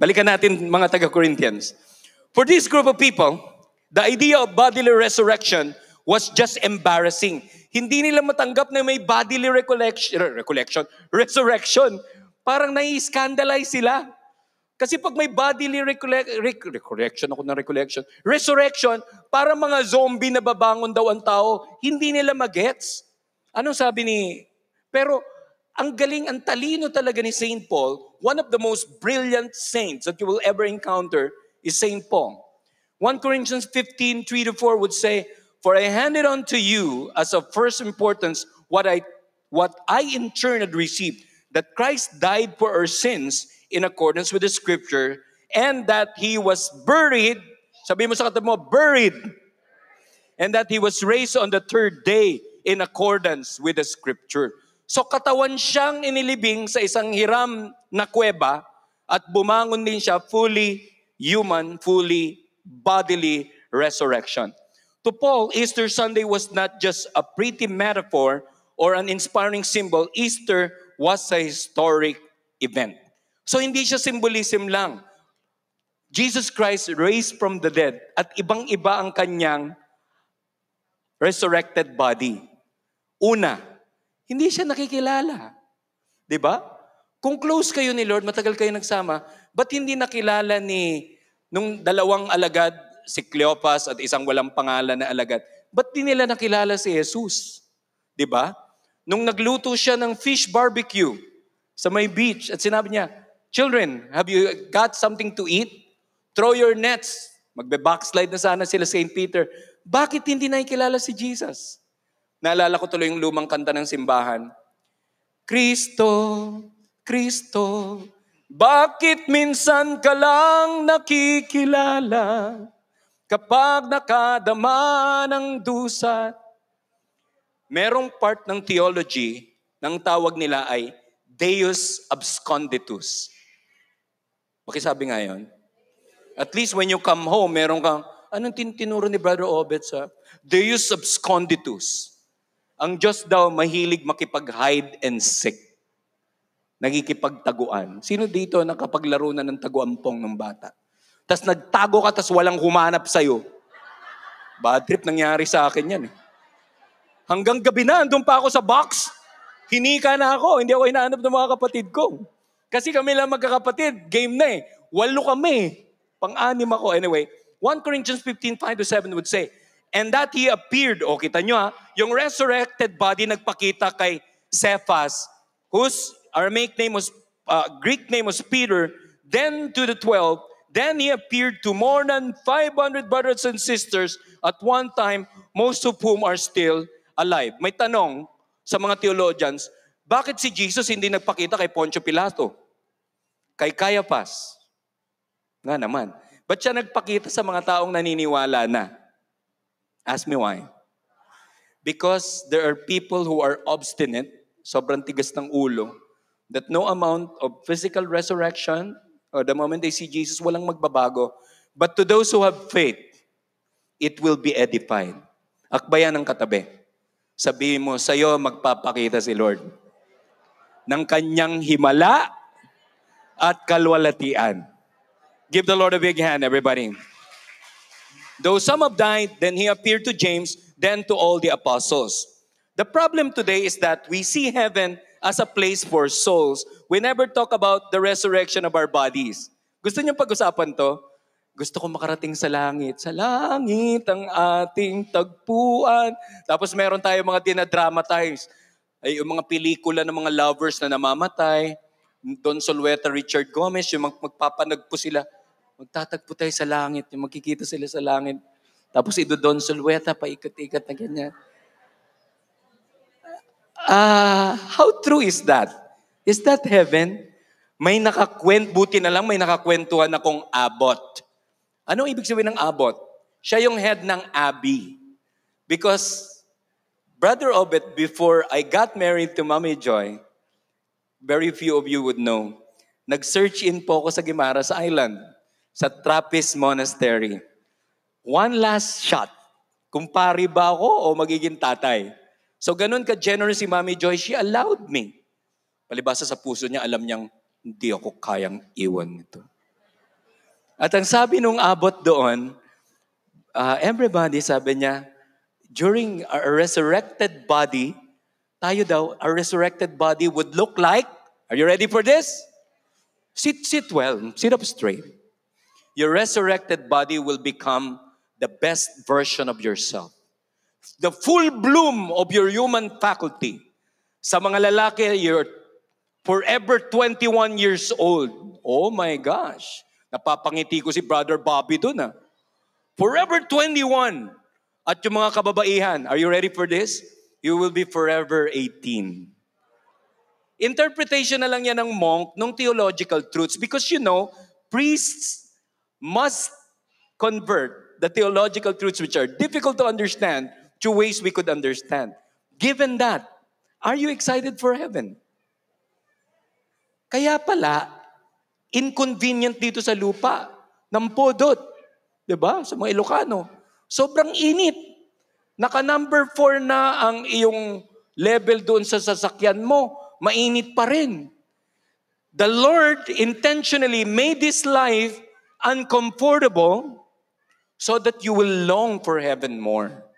Balikan natin mga taga-Corinthians. For this group of people, the idea of bodily resurrection was just embarrassing. Hindi nila matanggap na may bodily recollection, recollection, resurrection. Parang nai-scandalize sila. Kasi pag may bodily recollect, rec- recollection, ako ng recollection, resurrection, para mga zombie na babangon daw ang tao, hindi nila magets. Anong sabi ni... Pero ang galing, ang talino talaga ni St. Paul, one of the most brilliant saints that you will ever encounter is St. Paul. 1 Corinthians 15, 3 to 4 would say, For I handed on to you as of first importance what I, what I in turn had received, that Christ died for our sins in accordance with the scripture, and that he was buried, sabi mo sa mo, buried, and that he was raised on the third day in accordance with the scripture. So katawan siyang inilibing sa isang hiram na kuweba at bumangon din siya fully human, fully bodily resurrection. To Paul, Easter Sunday was not just a pretty metaphor or an inspiring symbol. Easter was a historic event. So hindi siya symbolism lang. Jesus Christ raised from the dead at ibang-iba ang kanyang resurrected body. Una, hindi siya nakikilala. 'Di ba? Kung close kayo ni Lord, matagal kayo nagsama, ba't hindi nakilala ni nung dalawang alagad, si Cleopas at isang walang pangalan na alagad, ba't di nila nakilala si Jesus? 'Di ba? Nung nagluto siya ng fish barbecue sa may beach at sinabi niya, Children, have you got something to eat? Throw your nets. Magbe-backslide na sana sila St. Peter. Bakit hindi nakikilala si Jesus? Naalala ko tuloy yung lumang kanta ng simbahan. Kristo, Kristo, bakit minsan ka lang nakikilala kapag nakadama ng dusa? Merong part ng theology ng tawag nila ay Deus absconditus. Pakisabi nga yun. At least when you come home, meron kang, anong tin- tinuro ni Brother Obet sa? Deus absconditus. Ang Diyos daw mahilig makipag-hide and seek. Nagikipagtaguan. Sino dito nakapaglaro na ng taguampong ng bata? Tapos nagtago ka, tapos walang humanap sa'yo. Bad trip nangyari sa akin yan eh. Hanggang gabi na, andun pa ako sa box. Hinika na ako, hindi ako hinahanap ng mga kapatid ko. Kasi kami lang magkakapatid, game na eh. Walo kami. Pang-anim ako. Anyway, 1 Corinthians 15, 5 to 7 would say, And that he appeared, o kita nyo ha, yung resurrected body nagpakita kay Cephas, whose Aramaic name was, uh, Greek name was Peter, then to the 12, then he appeared to more than 500 brothers and sisters at one time, most of whom are still alive. May tanong sa mga theologians, bakit si Jesus hindi nagpakita kay Poncio Pilato? Kay Caiaphas? Nga naman. Ba't siya nagpakita sa mga taong naniniwala na? Ask me why. Because there are people who are obstinate, sobrang tigas ng ulo, that no amount of physical resurrection or the moment they see Jesus, walang magbabago. But to those who have faith, it will be edified. Akbayan ng katabi. Sabihin mo, sa'yo magpapakita si Lord ng kanyang himala at kalwalatian. Give the Lord a big hand, everybody. Though some have died, then he appeared to James, then to all the apostles. The problem today is that we see heaven as a place for souls. We never talk about the resurrection of our bodies. Gusto niyo pag-usapan to? Gusto ko makarating sa langit. Sa langit ang ating tagpuan. Tapos meron tayo mga dinadramatize. Ay, yung mga pelikula ng mga lovers na namamatay. Don Solweta, Richard Gomez, yung mag- magpapanagpo sila. Magtatagpo tayo sa langit. Yung magkikita sila sa langit. Tapos ido Don Solweta, paikot-ikot na ganyan. Ah, how true is that? Is that heaven? May nakakwent, buti na lang may nakakwentuhan akong abot. Ano ibig sabihin ng abot? Siya yung head ng Abi. Because Brother Obet, before I got married to Mami Joy, very few of you would know, nag-search in po ako sa Guimaras Island, sa Trappist Monastery. One last shot. Kung ba ako o magiging tatay? So ganun ka-generous si Mami Joy, she allowed me. Palibasa sa puso niya, alam niyang hindi ako kayang iwan nito. At ang sabi nung abot doon, uh, everybody sabi niya, during our resurrected body, tayo daw, our resurrected body would look like, are you ready for this? Sit, sit well, sit up straight. Your resurrected body will become the best version of yourself. The full bloom of your human faculty. Sa mga lalaki, you're forever 21 years old. Oh my gosh. Napapangiti ko si Brother Bobby dun ah. Forever 21. At yung mga kababaihan, are you ready for this? You will be forever 18. Interpretation na lang yan ng monk ng theological truths because you know, priests must convert the theological truths which are difficult to understand to ways we could understand. Given that, are you excited for heaven? Kaya pala, inconvenient dito sa lupa ng podot. ba? Sa mga Ilocano. Sobrang init. Naka number 4 na ang iyong level doon sa sasakyan mo. Mainit pa rin. The Lord intentionally made this life uncomfortable so that you will long for heaven more.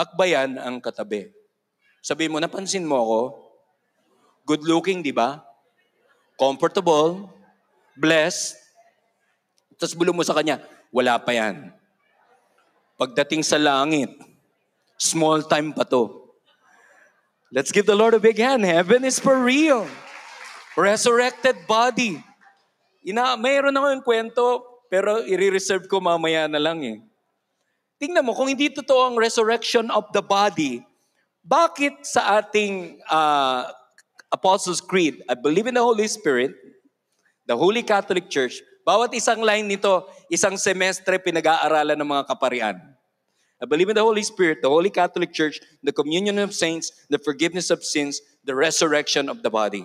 Akbayan ang katabi. Sabi mo, napansin mo ako? Good looking, di ba? Comfortable, blessed. Tapos bulong mo sa kanya, wala pa yan. Pagdating sa langit, small time pa to. Let's give the Lord a big hand. Heaven is for real. Resurrected body. Ina, mayroon ako yung kwento, pero i-reserve ko mamaya na lang eh. Tingnan mo, kung hindi totoo ang resurrection of the body, bakit sa ating uh, Apostles' Creed, I believe in the Holy Spirit, the Holy Catholic Church, bawat isang line nito, isang semestre pinag-aaralan ng mga kaparian. I believe in the Holy Spirit, the Holy Catholic Church, the communion of saints, the forgiveness of sins, the resurrection of the body.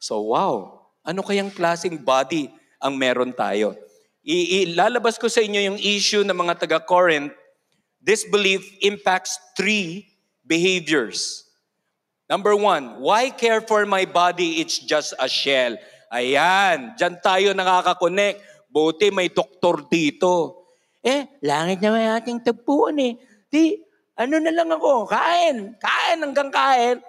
So wow, ano kayang klaseng body ang meron tayo? Ilalabas ko sa inyo yung issue ng mga taga-Corinth. This belief impacts three behaviors. Number one, why care for my body? It's just a shell. Ayan, dyan tayo nakakakonek. Buti may doktor dito. Eh, langit naman ating tagpuan eh. Di, ano na lang ako, kain, kain hanggang kain.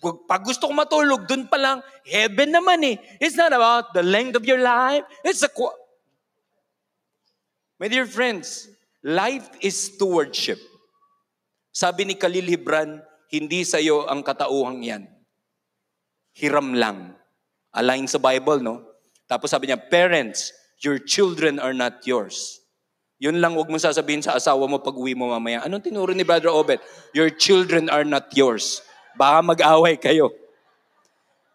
Pag gusto ko matulog, dun pa lang, heaven naman eh. It's not about the length of your life. It's a... My dear friends, life is stewardship. Sabi ni Khalil Gibran, hindi sa iyo ang katauhang yan. Hiram lang. Align sa Bible, no? Tapos sabi niya, parents, your children are not yours. Yun lang huwag mo sasabihin sa asawa mo pag uwi mo mamaya. Anong tinuro ni Brother Obed? Your children are not yours. Baka mag-away kayo.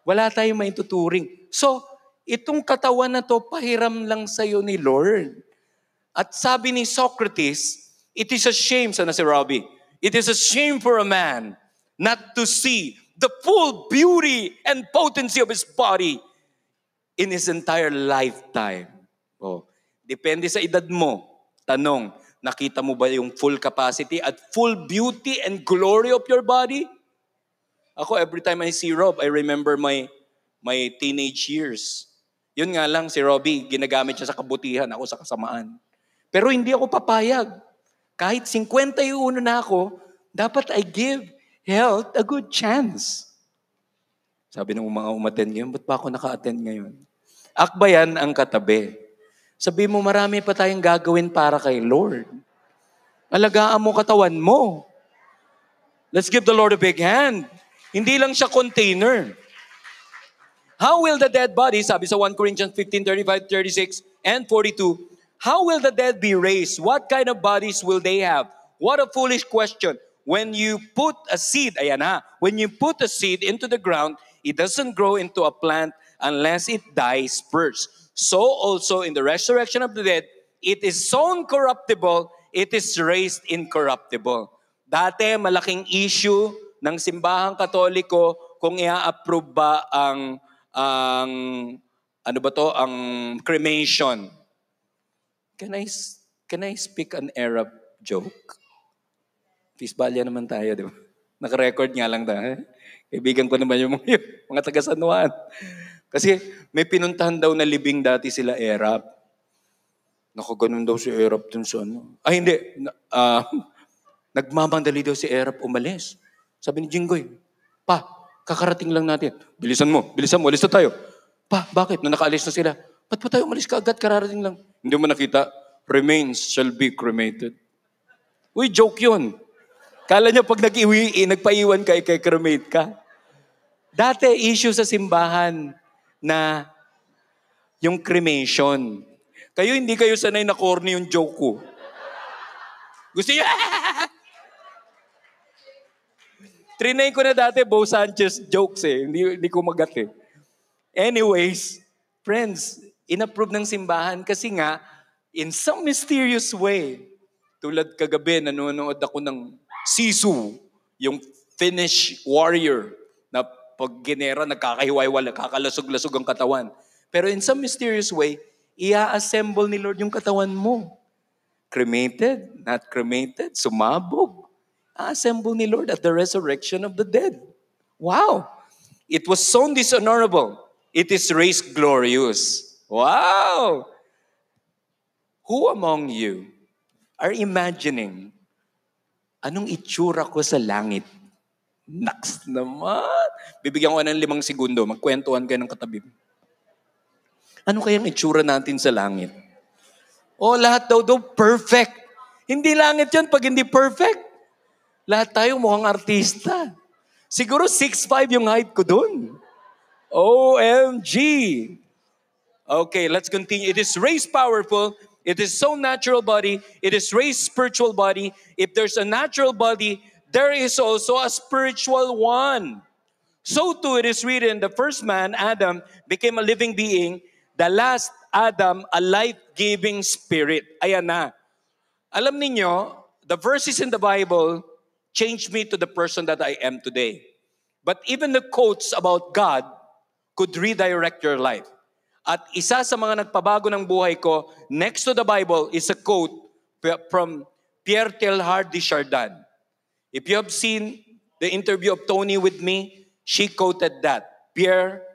Wala tayong maituturing. So, itong katawan na to, pahiram lang sa'yo ni Lord. At sabi ni Socrates, it is a shame, sana si Robbie, it is a shame for a man not to see the full beauty and potency of his body in his entire lifetime. Oh, depende sa edad mo. Tanong, nakita mo ba yung full capacity at full beauty and glory of your body? Ako, every time I see Rob, I remember my my teenage years. Yun nga lang, si Robbie, ginagamit siya sa kabutihan, ako sa kasamaan. Pero hindi ako papayag. Kahit 51 na ako, dapat I give health a good chance. Sabi ng mga umaten ngayon, ba't pa ako naka-attend ngayon? Akbayan ang katabi. Sabi mo, marami pa tayong gagawin para kay Lord. Alagaan mo katawan mo. Let's give the Lord a big hand. Hindi lang siya container. How will the dead body, sabi sa 1 Corinthians 15, 35, 36, and 42, how will the dead be raised? What kind of bodies will they have? What a foolish question. When you put a seed, ayan ha, when you put a seed into the ground, it doesn't grow into a plant unless it dies first. So also in the resurrection of the dead, it is sown corruptible, it is raised incorruptible. Dati malaking issue ng simbahang katoliko kung i-approve ba ang ang ano ba to ang cremation. Can I can I speak an Arab joke? Fisbalya naman tayo, di ba? Naka-record nga lang tayo. Kaibigan ko naman yung mga, mga taga San Juan. Kasi may pinuntahan daw na libing dati sila Arab. Naku, ganun daw si Arab dun sa ano. Ay, hindi. Na- ah, nagmamandali daw si Arab umalis. Sabi ni Jinggoy, Pa, kakarating lang natin. Bilisan mo, bilisan mo, alis na tayo. Pa, bakit? Nung nakaalis na sila, ba't pa tayo umalis ka agad? Kararating lang. Hindi mo nakita, remains shall be cremated. Uy, joke yun. Kala niya pag nag-iwi, eh, nagpaiwan ka, ikay cremate ka. Dati, issue sa simbahan na yung cremation. Kayo, hindi kayo sanay na corny yung joke ko. Gusto niyo, Trinay ko na dati, Bo Sanchez jokes eh. Hindi, hindi ko magat eh. Anyways, friends, inapprove ng simbahan kasi nga, in some mysterious way, tulad kagabi, nanonood ako ng Sisu, yung Finnish warrior na pag ginera, nagkakahiwaywala, kakalasog-lasog ang katawan. Pero in some mysterious way, ia-assemble ni Lord yung katawan mo. Cremated, not cremated, sumabog. Assemble ni Lord at the resurrection of the dead. Wow! It was sown dishonorable. It is raised glorious. Wow! Who among you are imagining anong itsura ko sa langit? Naks naman. Bibigyan ko ng limang segundo. Magkwentuhan kayo ng katabi. Ano kayang itsura natin sa langit? O lahat daw daw perfect. Hindi langit yun pag hindi perfect. Lahat tayo mukhang artista. Siguro 6'5 yung height ko dun. OMG! Okay, let's continue. It is raised powerful. It is so natural body. It is raised spiritual body. If there's a natural body, there is also a spiritual one. So too it is written, the first man, Adam, became a living being. The last Adam, a life-giving spirit. Ayan na. Alam ninyo, the verses in the Bible changed me to the person that I am today. But even the quotes about God could redirect your life. At isa sa mga nagpabago ng buhay ko, next to the Bible, is a quote from Pierre Teilhard de Chardin. If you have seen the interview of Tony with me, she quoted that. Pierre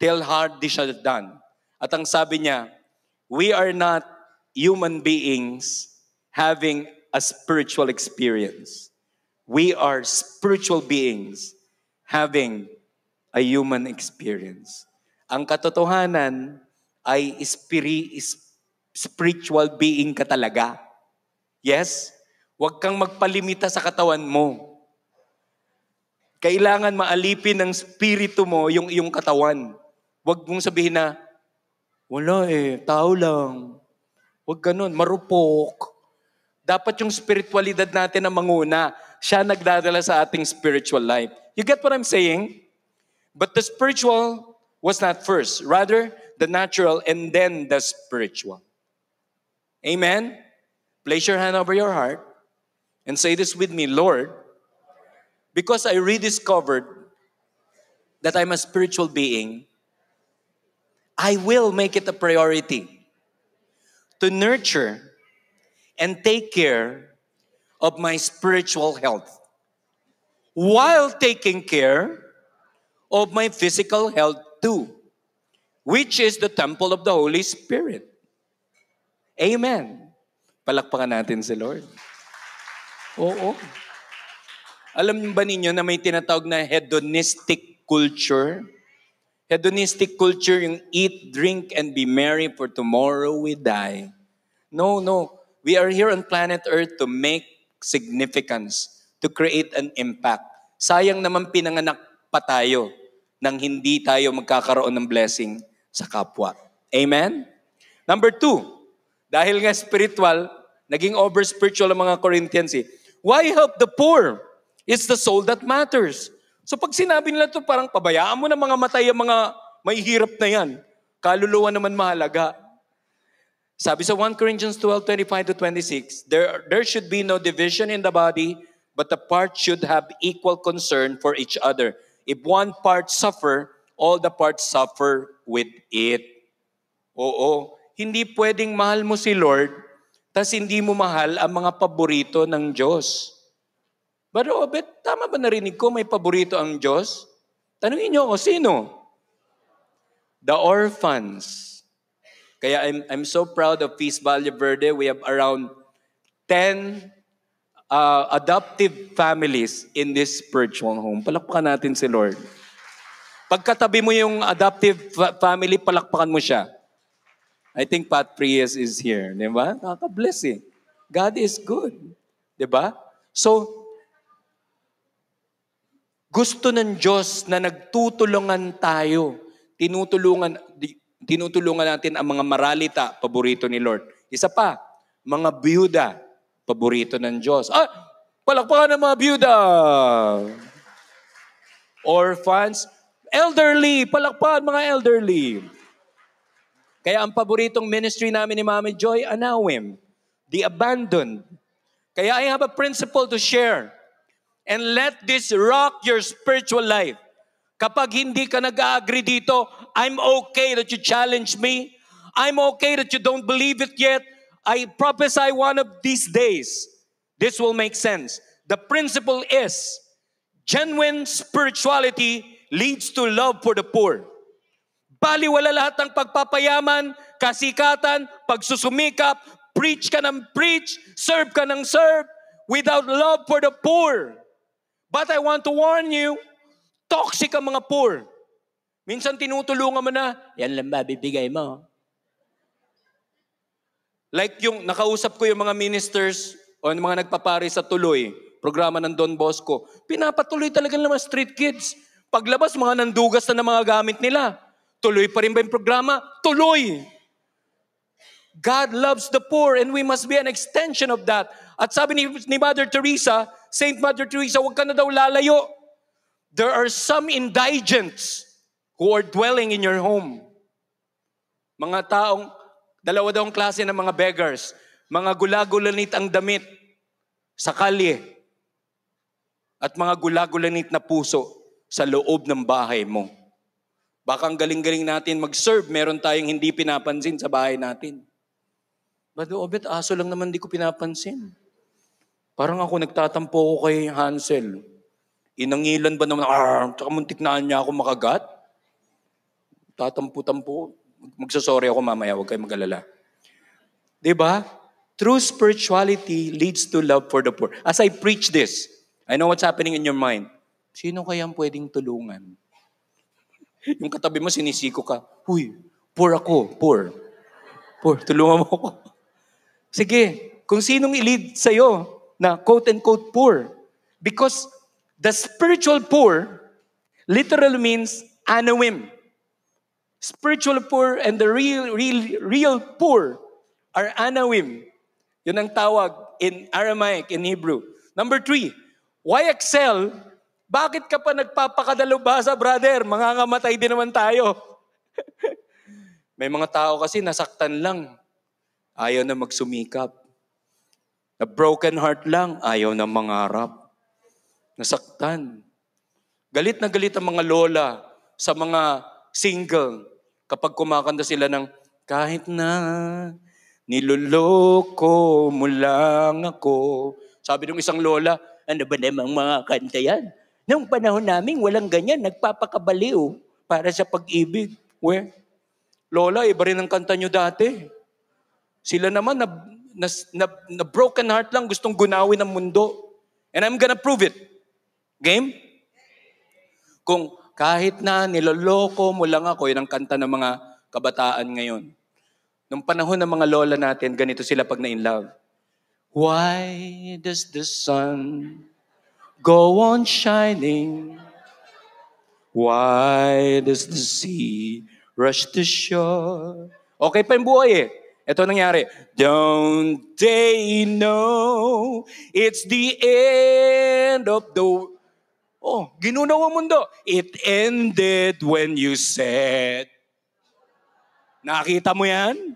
Teilhard de Chardin. At ang sabi niya, we are not human beings having a spiritual experience. We are spiritual beings having a human experience. Ang katotohanan ay spiri, spiritual being ka talaga. Yes? Huwag kang magpalimita sa katawan mo. Kailangan maalipin ng spirito mo yung iyong katawan. Huwag mong sabihin na, wala eh, tao lang. Huwag ganun, marupok. Dapat yung spiritualidad natin na manguna. Siya nagdadala sa ating spiritual life. You get what I'm saying? But the spiritual was not first. Rather, the natural and then the spiritual. Amen? Place your hand over your heart and say this with me, Lord, because I rediscovered that I'm a spiritual being, I will make it a priority to nurture and take care of my spiritual health while taking care of my physical health too, which is the temple of the Holy Spirit. Amen. Palakpakan natin si Lord. Oo. Alam ba ninyo na may tinatawag na hedonistic culture? Hedonistic culture, yung eat, drink, and be merry for tomorrow we die. No, no. We are here on planet Earth to make significance, to create an impact. Sayang naman pinanganak pa tayo nang hindi tayo magkakaroon ng blessing sa kapwa. Amen? Number two, dahil nga spiritual, naging over-spiritual ang mga Corinthians eh. Why help the poor? It's the soul that matters. So pag sinabi nila to parang pabayaan mo na mga matay ang mga may hirap na yan. Kaluluwa naman mahalaga. Sabi sa 1 Corinthians 12, 25 to 26, there, there should be no division in the body, but the parts should have equal concern for each other. If one part suffer, all the parts suffer with it. Oo, hindi pwedeng mahal mo si Lord, tas hindi mo mahal ang mga paborito ng Diyos. But Obet, tama ba narinig ko may paborito ang Diyos? Tanungin niyo ako, sino? The orphans. Kaya I'm, I'm so proud of Peace Valle Verde. We have around 10 uh, adoptive families in this spiritual home. Palakpakan natin si Lord. Pagkatabi mo yung adoptive fa- family, palakpakan mo siya. I think Pat Prius is here. Di ba? Nakaka-bless eh. God is good. Di ba? So, gusto ng Diyos na nagtutulungan tayo. Tinutulungan, tinutulungan natin ang mga maralita, paborito ni Lord. Isa pa, mga byuda, paborito ng Diyos. Ah, palakpakan ng mga byuda. Orphans, elderly, palakpakan mga elderly. Kaya ang paboritong ministry namin ni Mami Joy, Anawim, the abandoned. Kaya I have a principle to share. And let this rock your spiritual life. Kapag hindi ka nag-agree dito, I'm okay that you challenge me. I'm okay that you don't believe it yet. I prophesy one of these days, this will make sense. The principle is, genuine spirituality leads to love for the poor. Baliwala lahat ng pagpapayaman, kasikatan, pagsusumikap, preach ka ng preach, serve ka ng serve, without love for the poor. But I want to warn you, toxic ang mga poor. Minsan tinutulungan mo na, yan lang ba bibigay mo? Like yung nakausap ko yung mga ministers o yung mga nagpapari sa tuloy, programa ng Don Bosco, pinapatuloy talaga ng mga street kids. Paglabas, mga nandugas na ng mga gamit nila. Tuloy pa rin ba yung programa? Tuloy! God loves the poor and we must be an extension of that. At sabi ni, ni Mother Teresa, Saint Mother Teresa, huwag ka na daw lalayo. There are some indigents who are dwelling in your home. Mga taong, dalawa daw ang klase ng mga beggars. Mga gulagulanit ang damit sa kalye. At mga gulagulanit na puso sa loob ng bahay mo. Baka ang galing-galing natin mag-serve, meron tayong hindi pinapansin sa bahay natin. But Obet, aso lang naman di ko pinapansin. Parang ako nagtatampo ko kay Hansel. Inangilan ba naman, ah, tsaka muntik na niya ako makagat? Tatampo-tampo. Magsasorry ako mamaya, huwag kayo mag-alala. Diba? True spirituality leads to love for the poor. As I preach this, I know what's happening in your mind. Sino kaya ang pwedeng tulungan? Yung katabi mo, sinisiko ka. Huy, poor ako, poor. Poor, tulungan mo ako. Sige, kung sinong i-lead sa'yo na quote-unquote poor. Because the spiritual poor literally means anawim. Spiritual poor and the real, real, real poor are anawim. Yun ang tawag in Aramaic, in Hebrew. Number three, why excel? Bakit ka pa nagpapakadalubhasa, brother? Mangangamatay din naman tayo. May mga tao kasi nasaktan lang. Ayaw na magsumikap. Na broken heart lang, ayaw na mangarap. Nasaktan. Galit na galit ang mga lola sa mga single kapag kumakanta sila ng kahit na niloloko mo lang ako. Sabi ng isang lola, ano ba namang mga kanta yan? Noong panahon namin, walang ganyan. Nagpapakabaliw para sa pag-ibig. Where? Lola, iba rin ang kanta nyo dati. Sila naman, na, na, na, na broken heart lang, gustong gunawin ang mundo. And I'm gonna prove it. Game? Kung kahit na niloloko mo lang ako, yun ang kanta ng mga kabataan ngayon. Nung panahon ng mga lola natin, ganito sila pag na-in love. Why does the sun go on shining? Why does the sea rush the shore? Okay pa yung buhay eh. Ito nangyari. Don't they know it's the end of the... Oh, ginunaw ang mundo. It ended when you said... Nakita mo yan?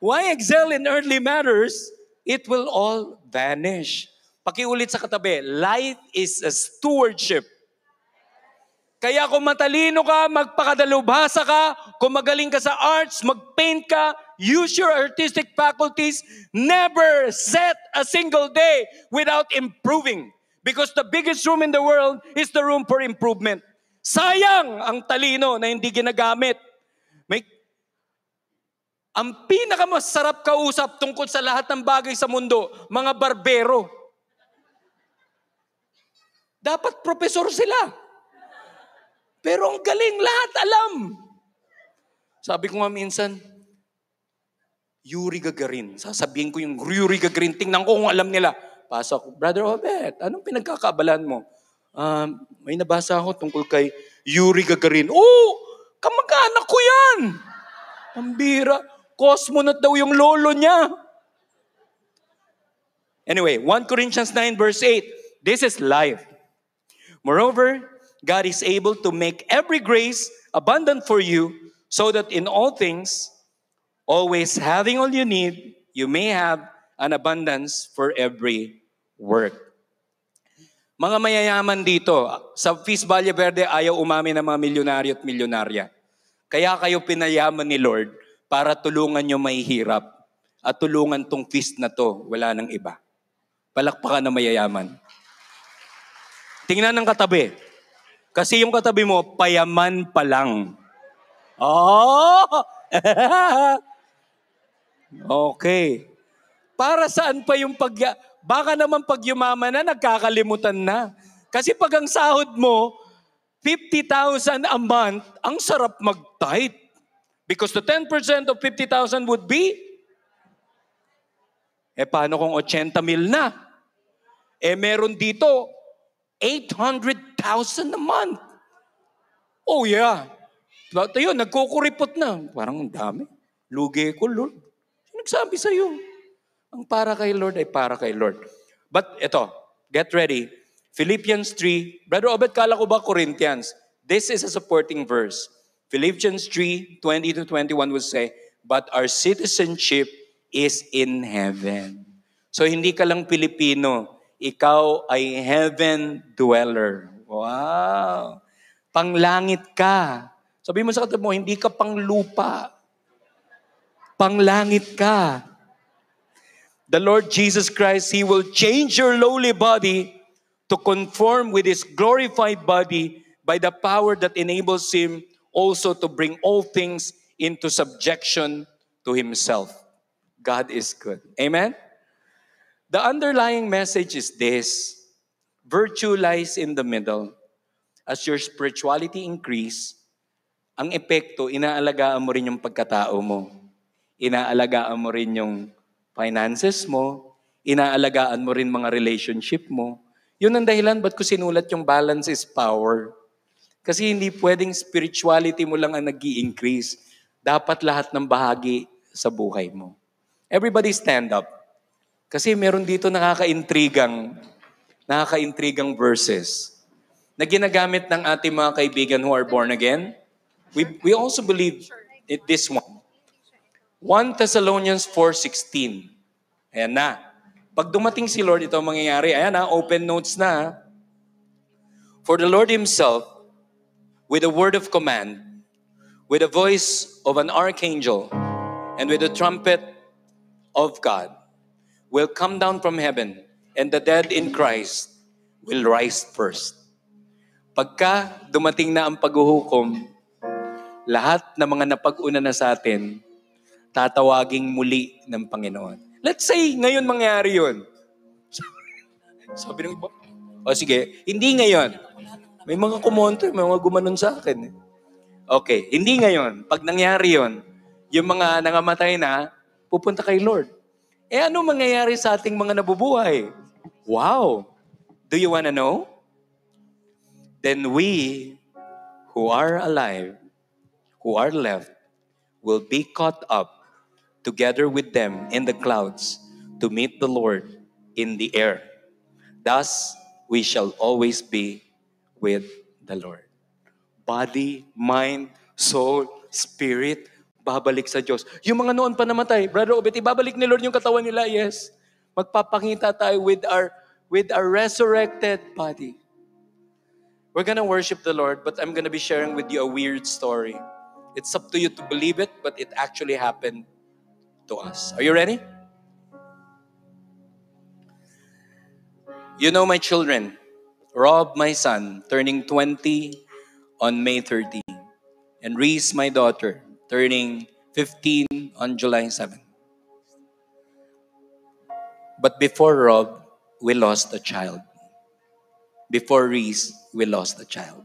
Why excel in earthly matters? It will all vanish. Pakiulit sa katabi, life is a stewardship. Kaya kung matalino ka, magpakadalubhasa ka, kung magaling ka sa arts, magpaint ka, use your artistic faculties, never set a single day without improving. Because the biggest room in the world is the room for improvement. Sayang ang talino na hindi ginagamit. May ang pinakamasarap kausap tungkol sa lahat ng bagay sa mundo, mga barbero. Dapat profesor sila. Pero ang galing, lahat alam. Sabi ko nga minsan, Yuri Gagarin. Sasabihin ko yung Yuri Gagarin. Tingnan ko kung alam nila. Pasok, Brother Obet, anong pinagkakabalan mo? Um, may nabasa ako tungkol kay Yuri Gagarin. Oh, kamag-anak ko yan. Ang bira. Cosmonaut daw yung lolo niya. Anyway, 1 Corinthians 9 verse 8. This is life. Moreover, God is able to make every grace abundant for you so that in all things, always having all you need, you may have an abundance for every work. Mga mayayaman dito, sa Feast Valle Verde, ayaw umami ng mga milyonaryo at milyonarya. Kaya kayo pinayaman ni Lord para tulungan nyo may hirap at tulungan tong feast na to, wala nang iba. Palakpakan na mayayaman. Tingnan ng katabi. Kasi yung katabi mo, payaman pa lang. Oh! okay. Para saan pa yung pag... Baka naman pag yumaman na, nagkakalimutan na. Kasi pag ang sahod mo, 50,000 a month, ang sarap mag-tithe. Because the 10% of 50,000 would be, eh paano kung 80 mil na? Eh meron dito, 800,000 a month. Oh yeah. But yun, nagkukuripot na. Parang ang dami. Lugi ko, Lord. Sino nagsabi sa'yo? Ang para kay Lord ay para kay Lord. But ito, get ready. Philippians 3. Brother Obed, kala ko ba Corinthians? This is a supporting verse. Philippians 3, 20 to 21 would say, But our citizenship is in heaven. So hindi ka lang Pilipino, ikaw ay heaven dweller. Wow! Panglangit ka. Sabi mo sa katabi mo, hindi ka pang lupa. Panglangit ka. The Lord Jesus Christ, He will change your lowly body to conform with His glorified body by the power that enables Him also to bring all things into subjection to Himself. God is good. Amen? The underlying message is this virtue lies in the middle. As your spirituality increase, ang epekto, inaalagaan mo rin yung pagkatao mo. Inaalagaan mo rin yung finances mo. Inaalagaan mo rin mga relationship mo. Yun ang dahilan ba't ko sinulat yung balance is power. Kasi hindi pwedeng spirituality mo lang ang nag increase Dapat lahat ng bahagi sa buhay mo. Everybody stand up. Kasi meron dito nakaka-intrigang, nakaka-intrigang verses na ginagamit ng ating mga kaibigan who are born again. We, we also believe it, this one. 1 Thessalonians 4.16. Ayan na. Pag dumating si Lord, ito ang mangyayari. Ayan na, open notes na. For the Lord Himself with a word of command, with the voice of an archangel, and with the trumpet of God, will come down from heaven, and the dead in Christ will rise first. Pagka dumating na ang paghuhukom, lahat ng mga napag-una na sa atin, tatawaging muli ng Panginoon. Let's say, ngayon mangyari yun. Sabi ng iba, o sige, hindi ngayon. May mga kumontra, may mga gumanon sa akin. eh. Okay, hindi ngayon. Pag nangyari yon, yung mga nangamatay na, pupunta kay Lord. Eh ano mangyayari sa ating mga nabubuhay? Wow! Do you wanna know? Then we who are alive, who are left, will be caught up together with them in the clouds to meet the Lord in the air. Thus, we shall always be with the Lord. Body, mind, soul, spirit, babalik sa Diyos. Yung mga noon pa namatay, Brother Obet, ibabalik ni Lord yung katawan nila, yes. Magpapakita tayo with our, with our resurrected body. We're gonna worship the Lord, but I'm gonna be sharing with you a weird story. It's up to you to believe it, but it actually happened to us. Are you ready? You know my children. Rob, my son, turning 20 on May 13. And Reese, my daughter, turning 15 on July 7. But before Rob, we lost a child. Before Reese, we lost a child.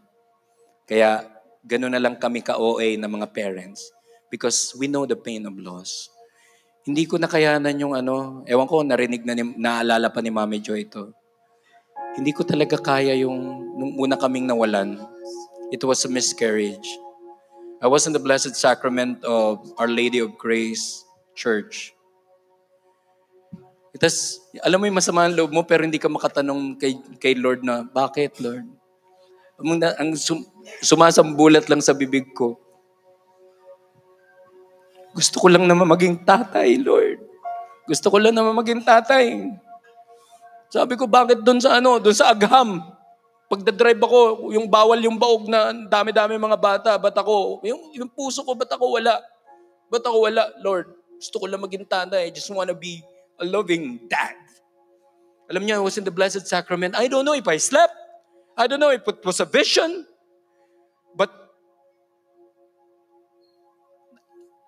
Kaya gano'n na lang kami ka-OA na mga parents because we know the pain of loss. Hindi ko nakayanan yung ano, ewan ko, narinig na, ni, naalala pa ni Mami Joy ito. Hindi ko talaga kaya yung, nung una kaming nawalan, it was a miscarriage. I was in the Blessed Sacrament of Our Lady of Grace Church. Tapos, alam mo yung masama ang loob mo, pero hindi ka makatanong kay, kay Lord na, bakit, Lord? Ang, ang sum, sumasambulat lang sa bibig ko, gusto ko lang naman maging tatay, Lord. Gusto ko lang naman maging tatay. Sabi ko, bakit doon sa ano, doon sa agham? Pagdadrive ako, yung bawal yung baog na dami-dami mga bata, ba't ako, yung, yung puso ko, ba't ako wala? Ba't ako wala, Lord? Gusto ko lang maging tatay. I just wanna be a loving dad. Alam niyo, I was in the Blessed Sacrament. I don't know if I slept. I don't know if it was a vision. But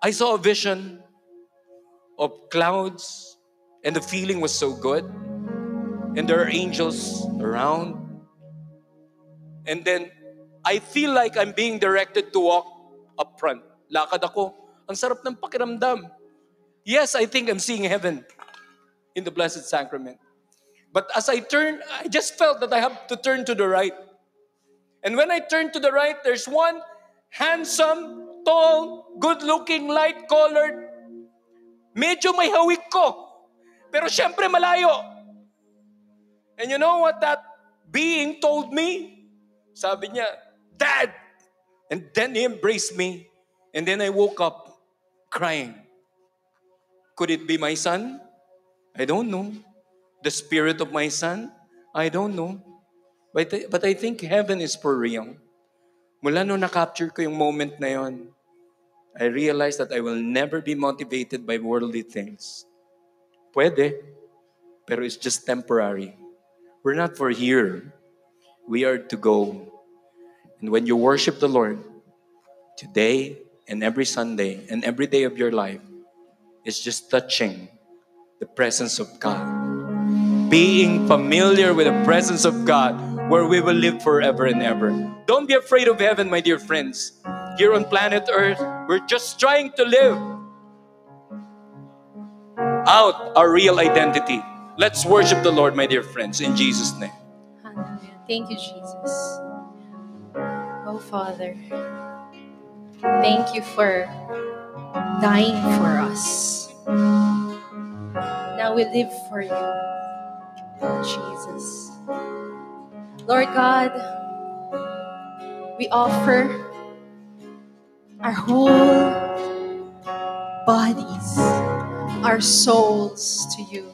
I saw a vision of clouds and the feeling was so good. And there are angels around. And then I feel like I'm being directed to walk up front. Lakad ako. Ang sarap ng pakiramdam. Yes, I think I'm seeing heaven in the Blessed Sacrament. But as I turn, I just felt that I have to turn to the right. And when I turn to the right, there's one handsome, tall, good-looking, light-colored. Medyo may hawik ko. Pero syempre malayo. And you know what that being told me? Sabi niya, Dad! And then he embraced me. And then I woke up crying. Could it be my son? I don't know. The spirit of my son? I don't know. But, but I think heaven is for real. Mula nung na-capture ko yung moment na yon, I realized that I will never be motivated by worldly things. Pwede, pero it's just temporary. We're not for here. We are to go. And when you worship the Lord, today and every Sunday and every day of your life, it's just touching the presence of God. Being familiar with the presence of God where we will live forever and ever. Don't be afraid of heaven, my dear friends. Here on planet Earth, we're just trying to live out our real identity. Let's worship the Lord, my dear friends, in Jesus' name. Thank you, Jesus. Oh, Father, thank you for dying for us. Now we live for you, Jesus. Lord God, we offer our whole bodies, our souls to you.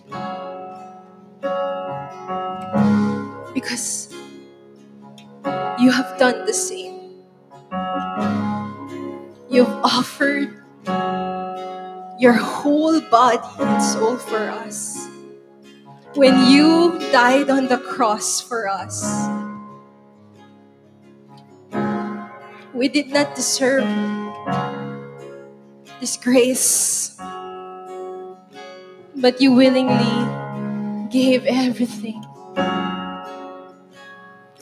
Because you have done the same. You've offered your whole body and soul for us. When you died on the cross for us, we did not deserve this grace, but you willingly gave everything.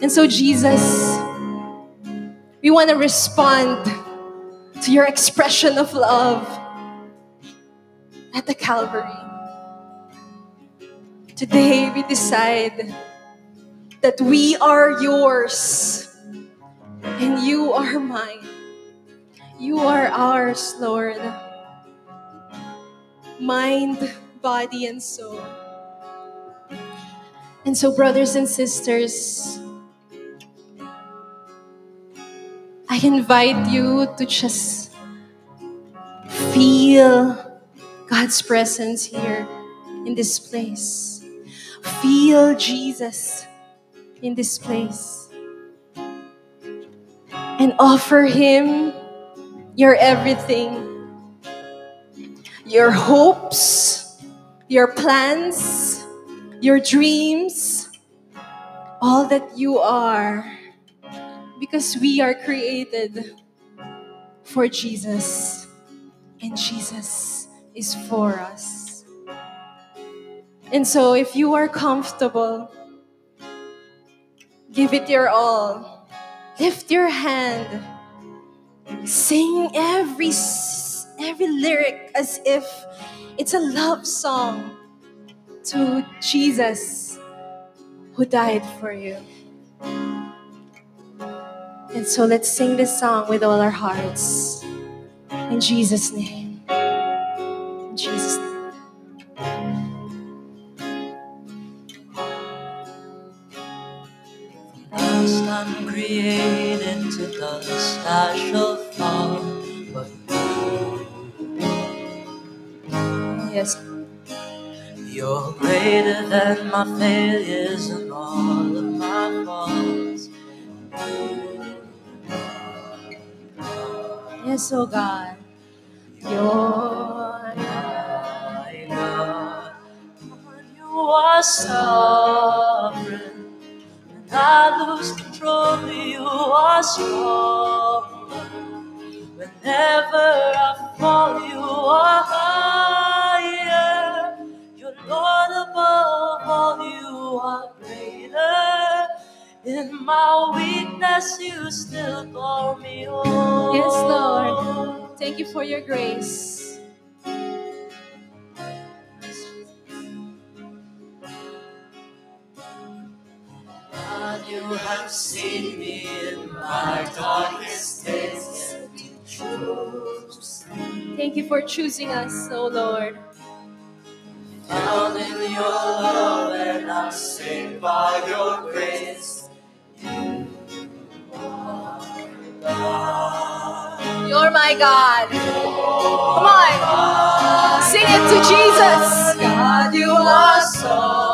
And so, Jesus, we want to respond to your expression of love at the Calvary. Today, we decide that we are yours and you are mine. You are ours, Lord. Mind, body, and soul. And so, brothers and sisters, I invite you to just feel God's presence here in this place. Feel Jesus in this place. And offer Him your everything your hopes, your plans, your dreams, all that you are. Because we are created for Jesus, and Jesus is for us. And so, if you are comfortable, give it your all. Lift your hand. Sing every every lyric as if it's a love song to Jesus who died for you. And so let's sing this song with all our hearts. In Jesus' name. Created to dust I shall fall. But Yes. you're greater than my failures and all of my faults. Yes, oh God. You're my God. You are sovereign. I lose control, you are strong. Whenever I fall, you are higher. You're Lord above all, you are greater. In my weakness, you still call me home. Yes, Lord. Thank you for your grace. Seen me in my darkest days. Thank you for choosing us, oh Lord. Found in your love and I'm saved by your grace. You are God. You're my God. Come on. Sing it to Jesus. God, you are sovereign.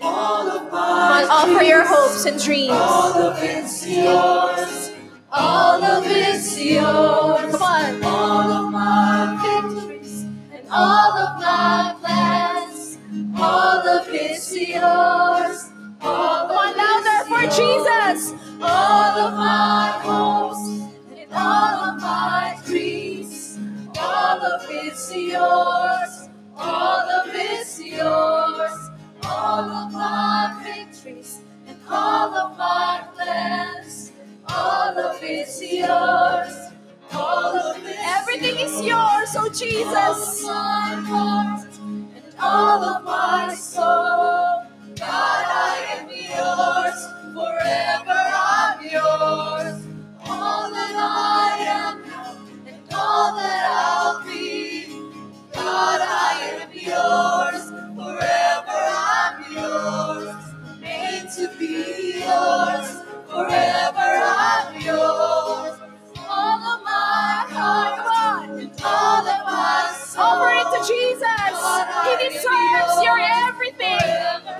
yours. Thank you, Jesus, for calling us yours. All of Come on, offer your hopes and dreams. All of it's yours. All of it's yours. Come on. All of my victories and all of my plans. All of it's yours. All Come on, louder for Jesus. All of my hopes and all of my dreams. All of it's yours. All of it's yours all of my victories and all of my plans. All of it's yours. All of it's Everything yours. is yours, oh Jesus. All of my heart and all of my soul. God, I am yours. Forever I'm yours. All that I am and all that I'll be. God, I am yours forever. yours, forever I'm yours. All of my heart and all of my soul. Offer it to Jesus. He deserves your everything.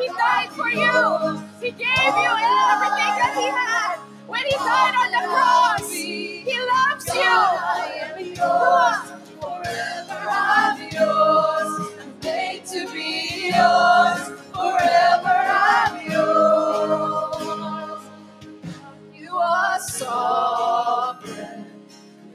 He died for you. He gave you everything that he had. When he died on the cross, he loves you. Come on. Forever I'm yours. I'm made to be yours. Sovereign.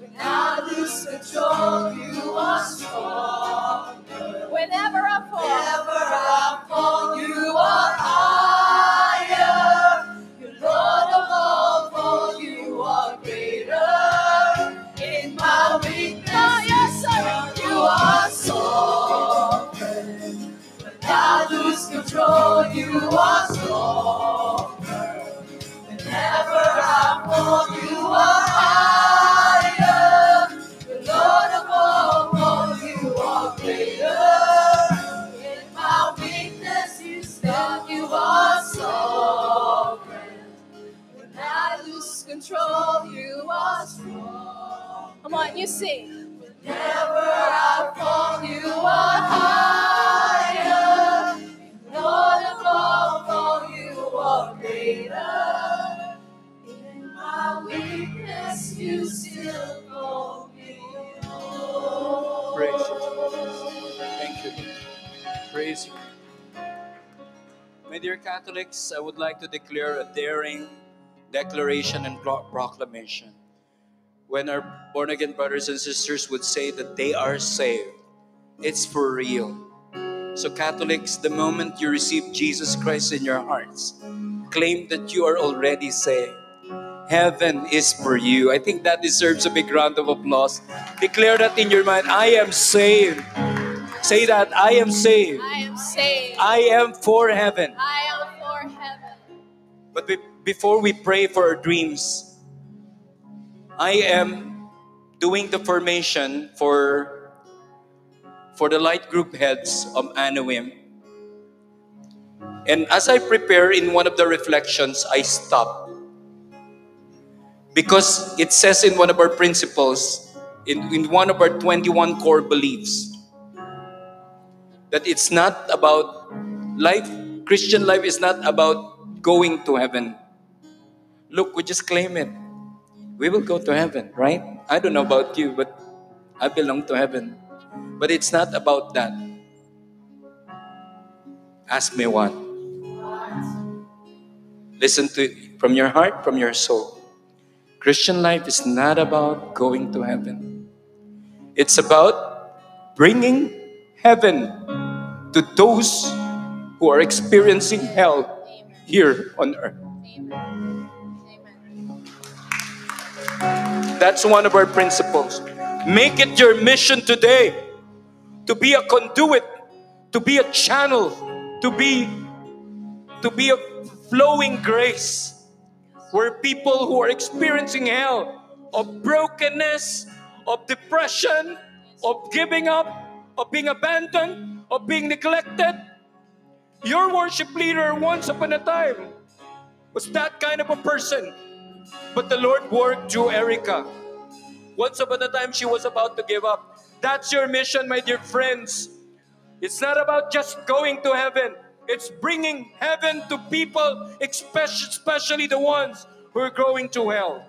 When I lose control, you are strong. Whenever I fall, Whenever I fall, you are higher. You're Lord of all, for you are greater. In my weakness, Oh, yes, sir. you are sovereign. When I lose control, you are stronger. You sing. Whenever I fall, you are higher. Lord of all, you are greater. My weakness, you still call me yours. Praise you. Thank you. Praise you. My dear Catholics, I would like to declare a daring declaration and pro- proclamation. When our born again brothers and sisters would say that they are saved, it's for real. So, Catholics, the moment you receive Jesus Christ in your hearts, claim that you are already saved. Heaven is for you. I think that deserves a big round of applause. Declare that in your mind I am saved. Say that I am saved. I am saved. I am for heaven. I am for heaven. But be- before we pray for our dreams, I am doing the formation for for the light group heads of Anawim. And as I prepare in one of the reflections, I stop. Because it says in one of our principles, in, in one of our 21 core beliefs, that it's not about life, Christian life is not about going to heaven. Look, we just claim it. We will go to heaven, right? I don't know about you, but I belong to heaven. But it's not about that. Ask me what. Listen to from your heart, from your soul. Christian life is not about going to heaven. It's about bringing heaven to those who are experiencing hell here on earth. That's one of our principles. Make it your mission today to be a conduit, to be a channel, to be to be a flowing grace where people who are experiencing hell of brokenness, of depression, of giving up, of being abandoned, of being neglected. Your worship leader once upon a time was that kind of a person. But the Lord worked through Erica. Once upon a time, she was about to give up. That's your mission, my dear friends. It's not about just going to heaven, it's bringing heaven to people, especially, especially the ones who are going to hell.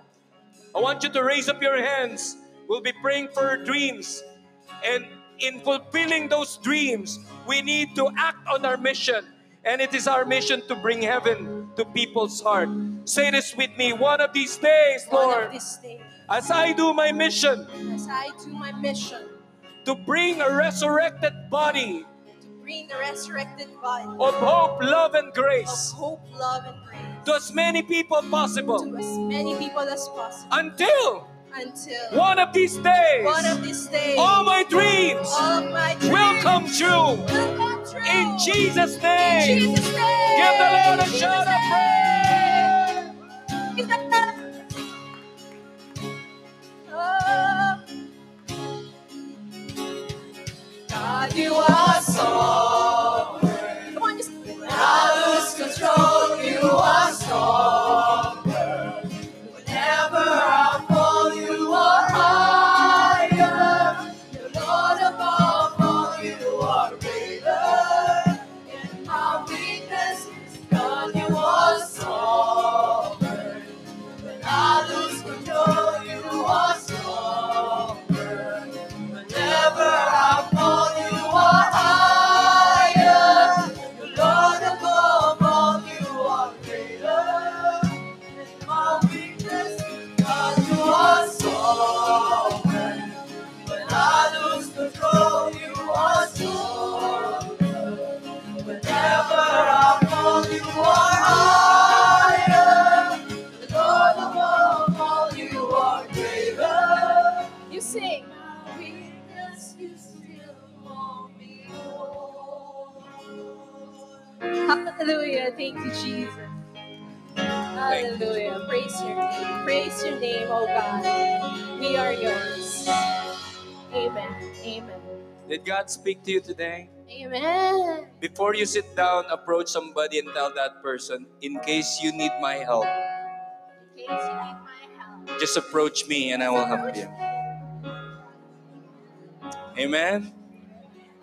I want you to raise up your hands. We'll be praying for dreams. And in fulfilling those dreams, we need to act on our mission. And it is our mission to bring heaven to people's heart. Say this with me one of these days, Lord, these days, as I do my mission as I do my mission to bring a resurrected body bring the resurrected body of hope, love, and of grace hope, love, and grace to as many people possible to as many people as possible until until one of these days one of these days all my dreams all of my dreams will come true. will come true. In Jesus' name. In Jesus' name. Give the Lord a shout of praise. God, you are sovereign. Come on, just When I lose control, you are stronger. Hallelujah. Thank you, Jesus. Hallelujah. Praise your name. Praise your name, oh God. We are yours. Amen. Amen. Did God speak to you today? Amen. Before you sit down, approach somebody and tell that person, in case you need my help, In case you need my help. just approach me and I will help you. Amen.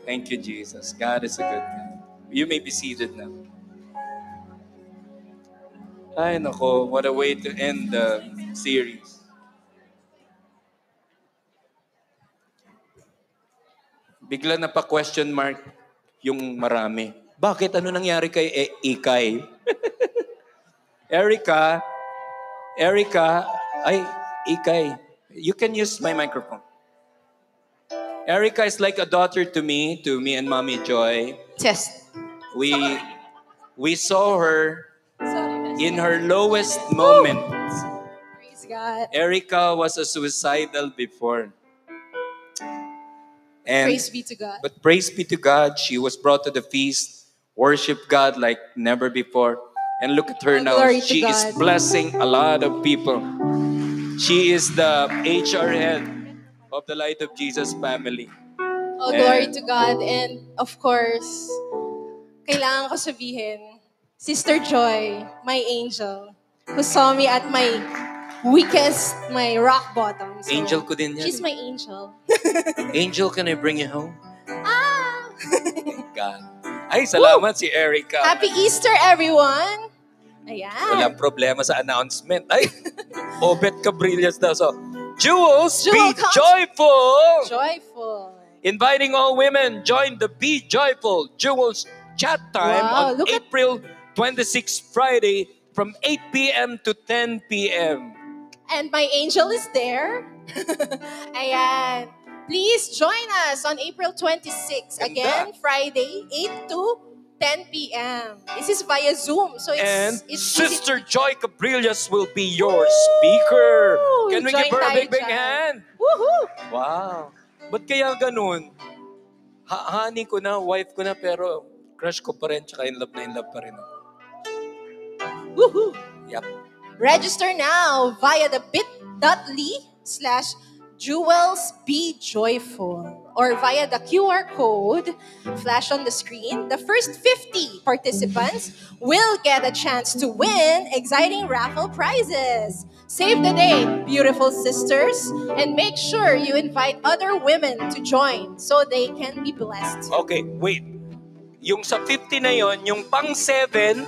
Thank you, Jesus. God is a good God. You may be seated now. Ay, nako, what a way to end the series. Bigla na pa question mark yung marami. Bakit? Ano nangyari kay e- Ikay? Erica, Erica, ay, Ikay, you can use my microphone. Erica is like a daughter to me, to me and Mommy Joy. Test. We we saw her in her lowest moment. Praise God. Erica was a suicidal before. And Praise be to God. But praise be to God, she was brought to the feast, worship God like never before. And look at her Oh, now. She is blessing a lot of people. She is the HR head of the Light of Jesus family. Oh, And- glory to God. And of course, kailangan ko sabihin, Sister Joy, my angel, who saw me at my weakest, my rock bottom. So, Angel ko din yan She's eh. my angel. Angel, can I bring you home? Ah! God. Ay, salamat si Erica. Happy Easter, everyone! Ayan. Walang problema sa announcement. Ay, Obet Cabrillas daw. So, Jewels, be Jewel comes- joyful! Joyful. Inviting all women, join the Be Joyful Jewels chat time Wow, on look at- April 26, Friday from 8 p.m. to 10 p.m. And my angel is there. Ayan. Please join us on April 26. Again, Friday, 8 to 10 p.m. This is via Zoom. So it's, And it's Sister Joy Cabrillas will be your speaker. Can we Join give her a big, big dyan. hand? Woohoo! Wow. Ba't kaya ganun? Ha honey ko na, wife ko na, pero crush ko pa rin, tsaka in love na in love pa rin. ako. Woohoo! Yep. Register now via the bit.ly slash jewels be joyful or via the QR code flash on the screen. The first 50 participants will get a chance to win exciting raffle prizes. Save the day, beautiful sisters, and make sure you invite other women to join so they can be blessed. Okay, wait. Yung sa 50 na yon, yung pang 7,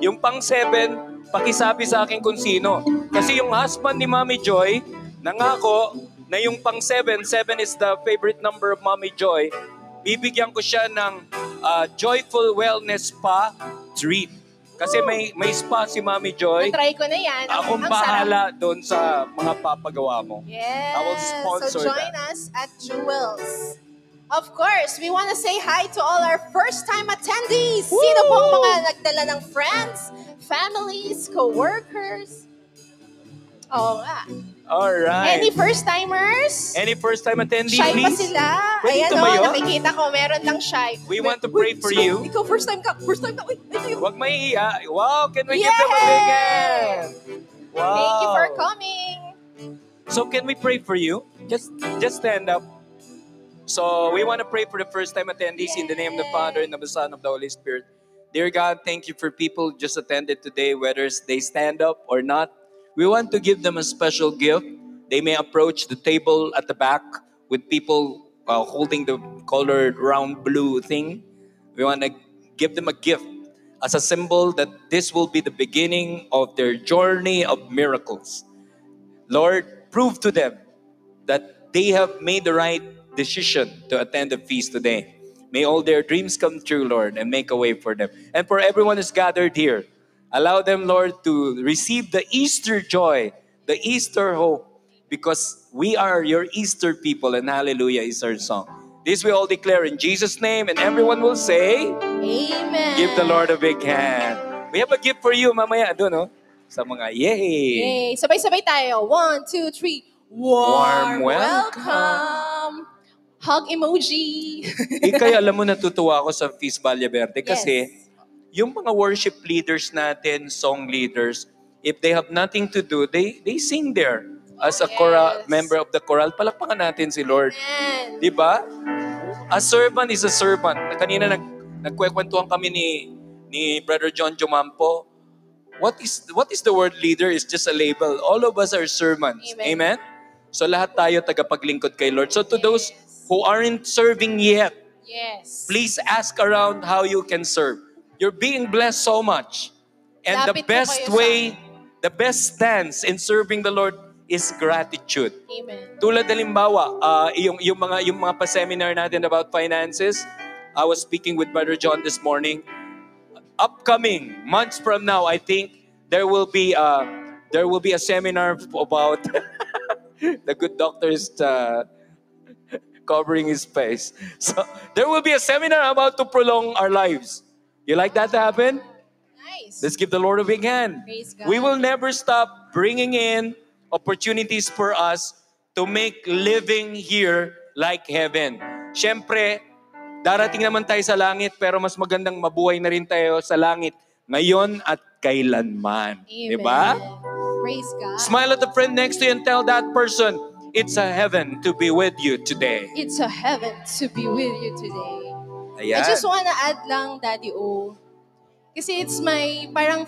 yung pang 7, pakisabi sa akin kung sino. Kasi yung husband ni Mami Joy, nangako na yung pang 7, 7 is the favorite number of Mami Joy, bibigyan ko siya ng ah, Joyful Wellness Spa treat. Kasi may may spa si Mami Joy. Try ko na yan. Akong ang sarap. bahala doon sa mga papagawa mo. Yes. I will sponsor so join that. us at Jewels. Of course, we want to say hi to all our first-time attendees. Sino pong mga nagdala ng friends, families, co-workers? Oo nga. Alright. Any first-timers? Any first-time attendee, Shy pa please? sila. Pwede Ayan o, tumayo? nakikita ko, meron lang shy. We want to pray for you. Ikaw, first time ka. First time ka. Uy, ito yung... Huwag mahihiya. Wow, can we give them a big hand? Wow. Thank you for coming. So can we pray for you? Just just stand up. So we want to pray for the first time attendees in the name of the Father and of the Son of the Holy Spirit. Dear God, thank you for people just attended today, whether they stand up or not. We want to give them a special gift. They may approach the table at the back with people uh, holding the colored round blue thing. We want to give them a gift as a symbol that this will be the beginning of their journey of miracles. Lord, prove to them that they have made the right decision to attend the feast today. May all their dreams come true, Lord, and make a way for them. And for everyone who's gathered here, allow them, Lord, to receive the Easter joy, the Easter hope, because we are your Easter people, and hallelujah is our song. This we all declare in Jesus' name, and everyone will say, Amen. Give the Lord a big hand. We have a gift for you mamaya doon, no? Sa mga yay! Yay. Sabay-sabay tayo. One, two, three. Warm welcome. Hug emoji. Eh, kaya alam mo, natutuwa ako sa Feast Valle Verde kasi yung mga worship leaders natin, song leaders, if they have nothing to do, they they sing there as a choral, member of the choral. Palakpakan natin si Lord. Di ba? A servant is a servant. Kanina nag, nagkwekwentuhan kami ni, ni Brother John Jumampo. What is what is the word leader is just a label. All of us are servants. Amen. So lahat tayo tagapaglingkod kay Lord. So to those who aren't serving yet, Yes. please ask around how you can serve. You're being blessed so much. And the Lapit po best kayo sa way, the best stance in serving the Lord is gratitude. Amen. Tulad halimbawa, uh, yung, yung mga, yung mga pa-seminar natin about finances, I was speaking with Brother John this morning. Upcoming months from now, I think there will be uh, there will be a seminar about the good doctors uh, covering his face. So there will be a seminar about to prolong our lives. You like that to happen? Nice. Let's give the Lord a big hand. We will never stop bringing in opportunities for us to make living here like heaven. Siyempre, darating naman tayo sa langit pero mas magandang mabuhay na rin tayo sa langit ngayon at kailanman. Di ba? Praise God. Smile at the friend next to you and tell that person, it's a heaven to be with you today. It's a heaven to be with you today. Ayan. I just wanna add lang, Daddy O. Kasi it's my, parang,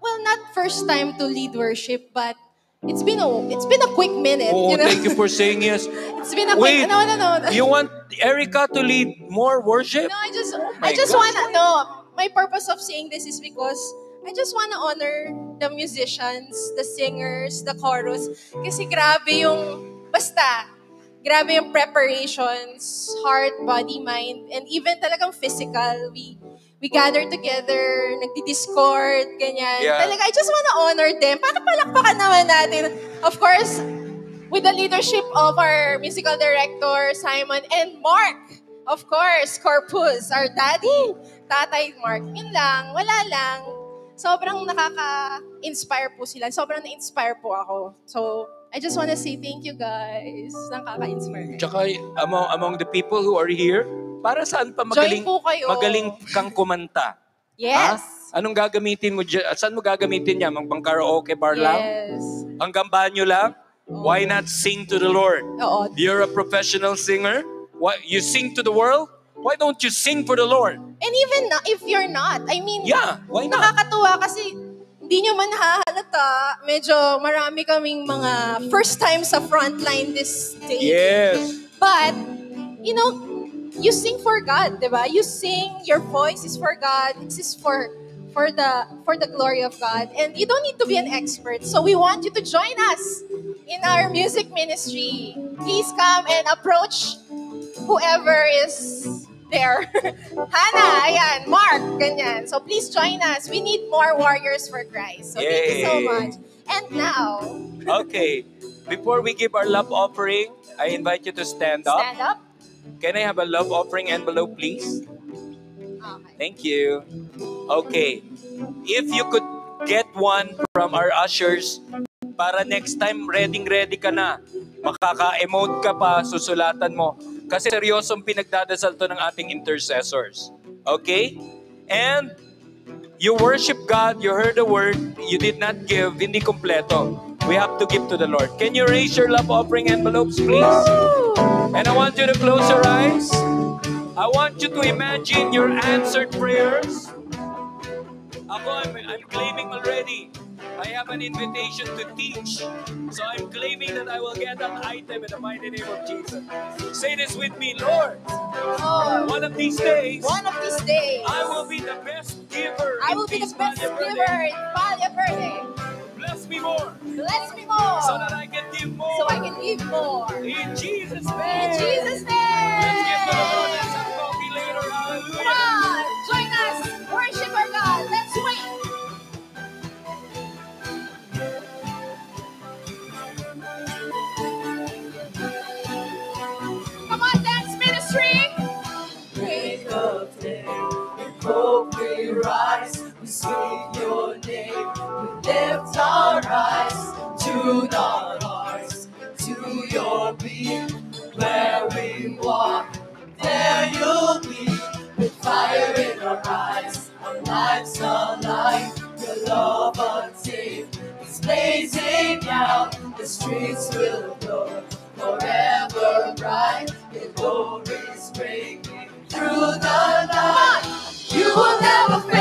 well, not first time to lead worship, but it's been a, it's been a quick minute, Oh, you know? thank you for saying yes. It's been a Wait, quick, no, no, no. you want Erica to lead more worship? No, I just, oh my I just God. wanna, no, my purpose of saying this is because I just wanna honor the musicians, the singers, the chorus. Kasi grabe yung, basta, grabe yung preparations, heart, body, mind, and even talagang physical. We, we gather together, nagdi-discord, ganyan. Yeah. Talaga, I just wanna honor them. Pakapalakpakan naman natin. Of course, with the leadership of our musical director, Simon, and Mark. Of course, Corpus, our daddy, tatay Mark. Yun lang, wala lang. Sobrang nakaka-inspire po sila. Sobrang na-inspire po ako. So, I just wanna say thank you guys. Nakaka-inspire. Tsaka among, among the people who are here, para saan pa magaling, Join po kayo. magaling kang kumanta? Yes. Ha? Anong gagamitin mo dyan? Saan mo gagamitin yan? Mang pang karaoke bar lang? Yes. Hanggang banyo lang? Why not sing to the Lord? Oo. You're a professional singer? What, you sing to the world? Why don't you sing for the Lord? And even na, if you're not, I mean, Yeah, why not? nakakatuwa kasi hindi nyo man hahalata, medyo marami kaming mga first time sa frontline this stage. Yes. But, you know, you sing for God, di ba? You sing, your voice is for God. This is for for the for the glory of God. And you don't need to be an expert. So we want you to join us in our music ministry. Please come and approach whoever is there. Hannah, ayan, Mark, ganyan. So please join us. We need more warriors for Christ. So thank you so much. And now, Okay. Before we give our love offering, I invite you to stand up. stand up. Can I have a love offering envelope, please? Thank you. Okay. If you could get one from our ushers, para next time, ready-ready ka na. Makaka-emote ka pa, susulatan mo. Kasi seryosong pinagdadasal to ng ating intercessors. Okay? And you worship God, you heard the word, you did not give, hindi kompleto. We have to give to the Lord. Can you raise your love offering envelopes, please? And I want you to close your eyes. I want you to imagine your answered prayers. Ako, I'm, I'm claiming already. I have an invitation to teach. So I'm claiming that I will get that item in the mighty name of Jesus. Say this with me, Lord. Lord. One of these days, One of these days, I will be the best giver. I will be the best giver in Valle Verde. Bless me more. Bless me more. So that I can give more. So I can give more. In Jesus' name. In Jesus' name. Let's give the Lord hope we rise. We speak your name. We lift our eyes to the hearts, to your beat. Where we walk, there you'll be. With fire in our eyes, our lives alive. Your love untamed is blazing out. The streets will glow forever bright. Your glory's breaking through the night you will never fail.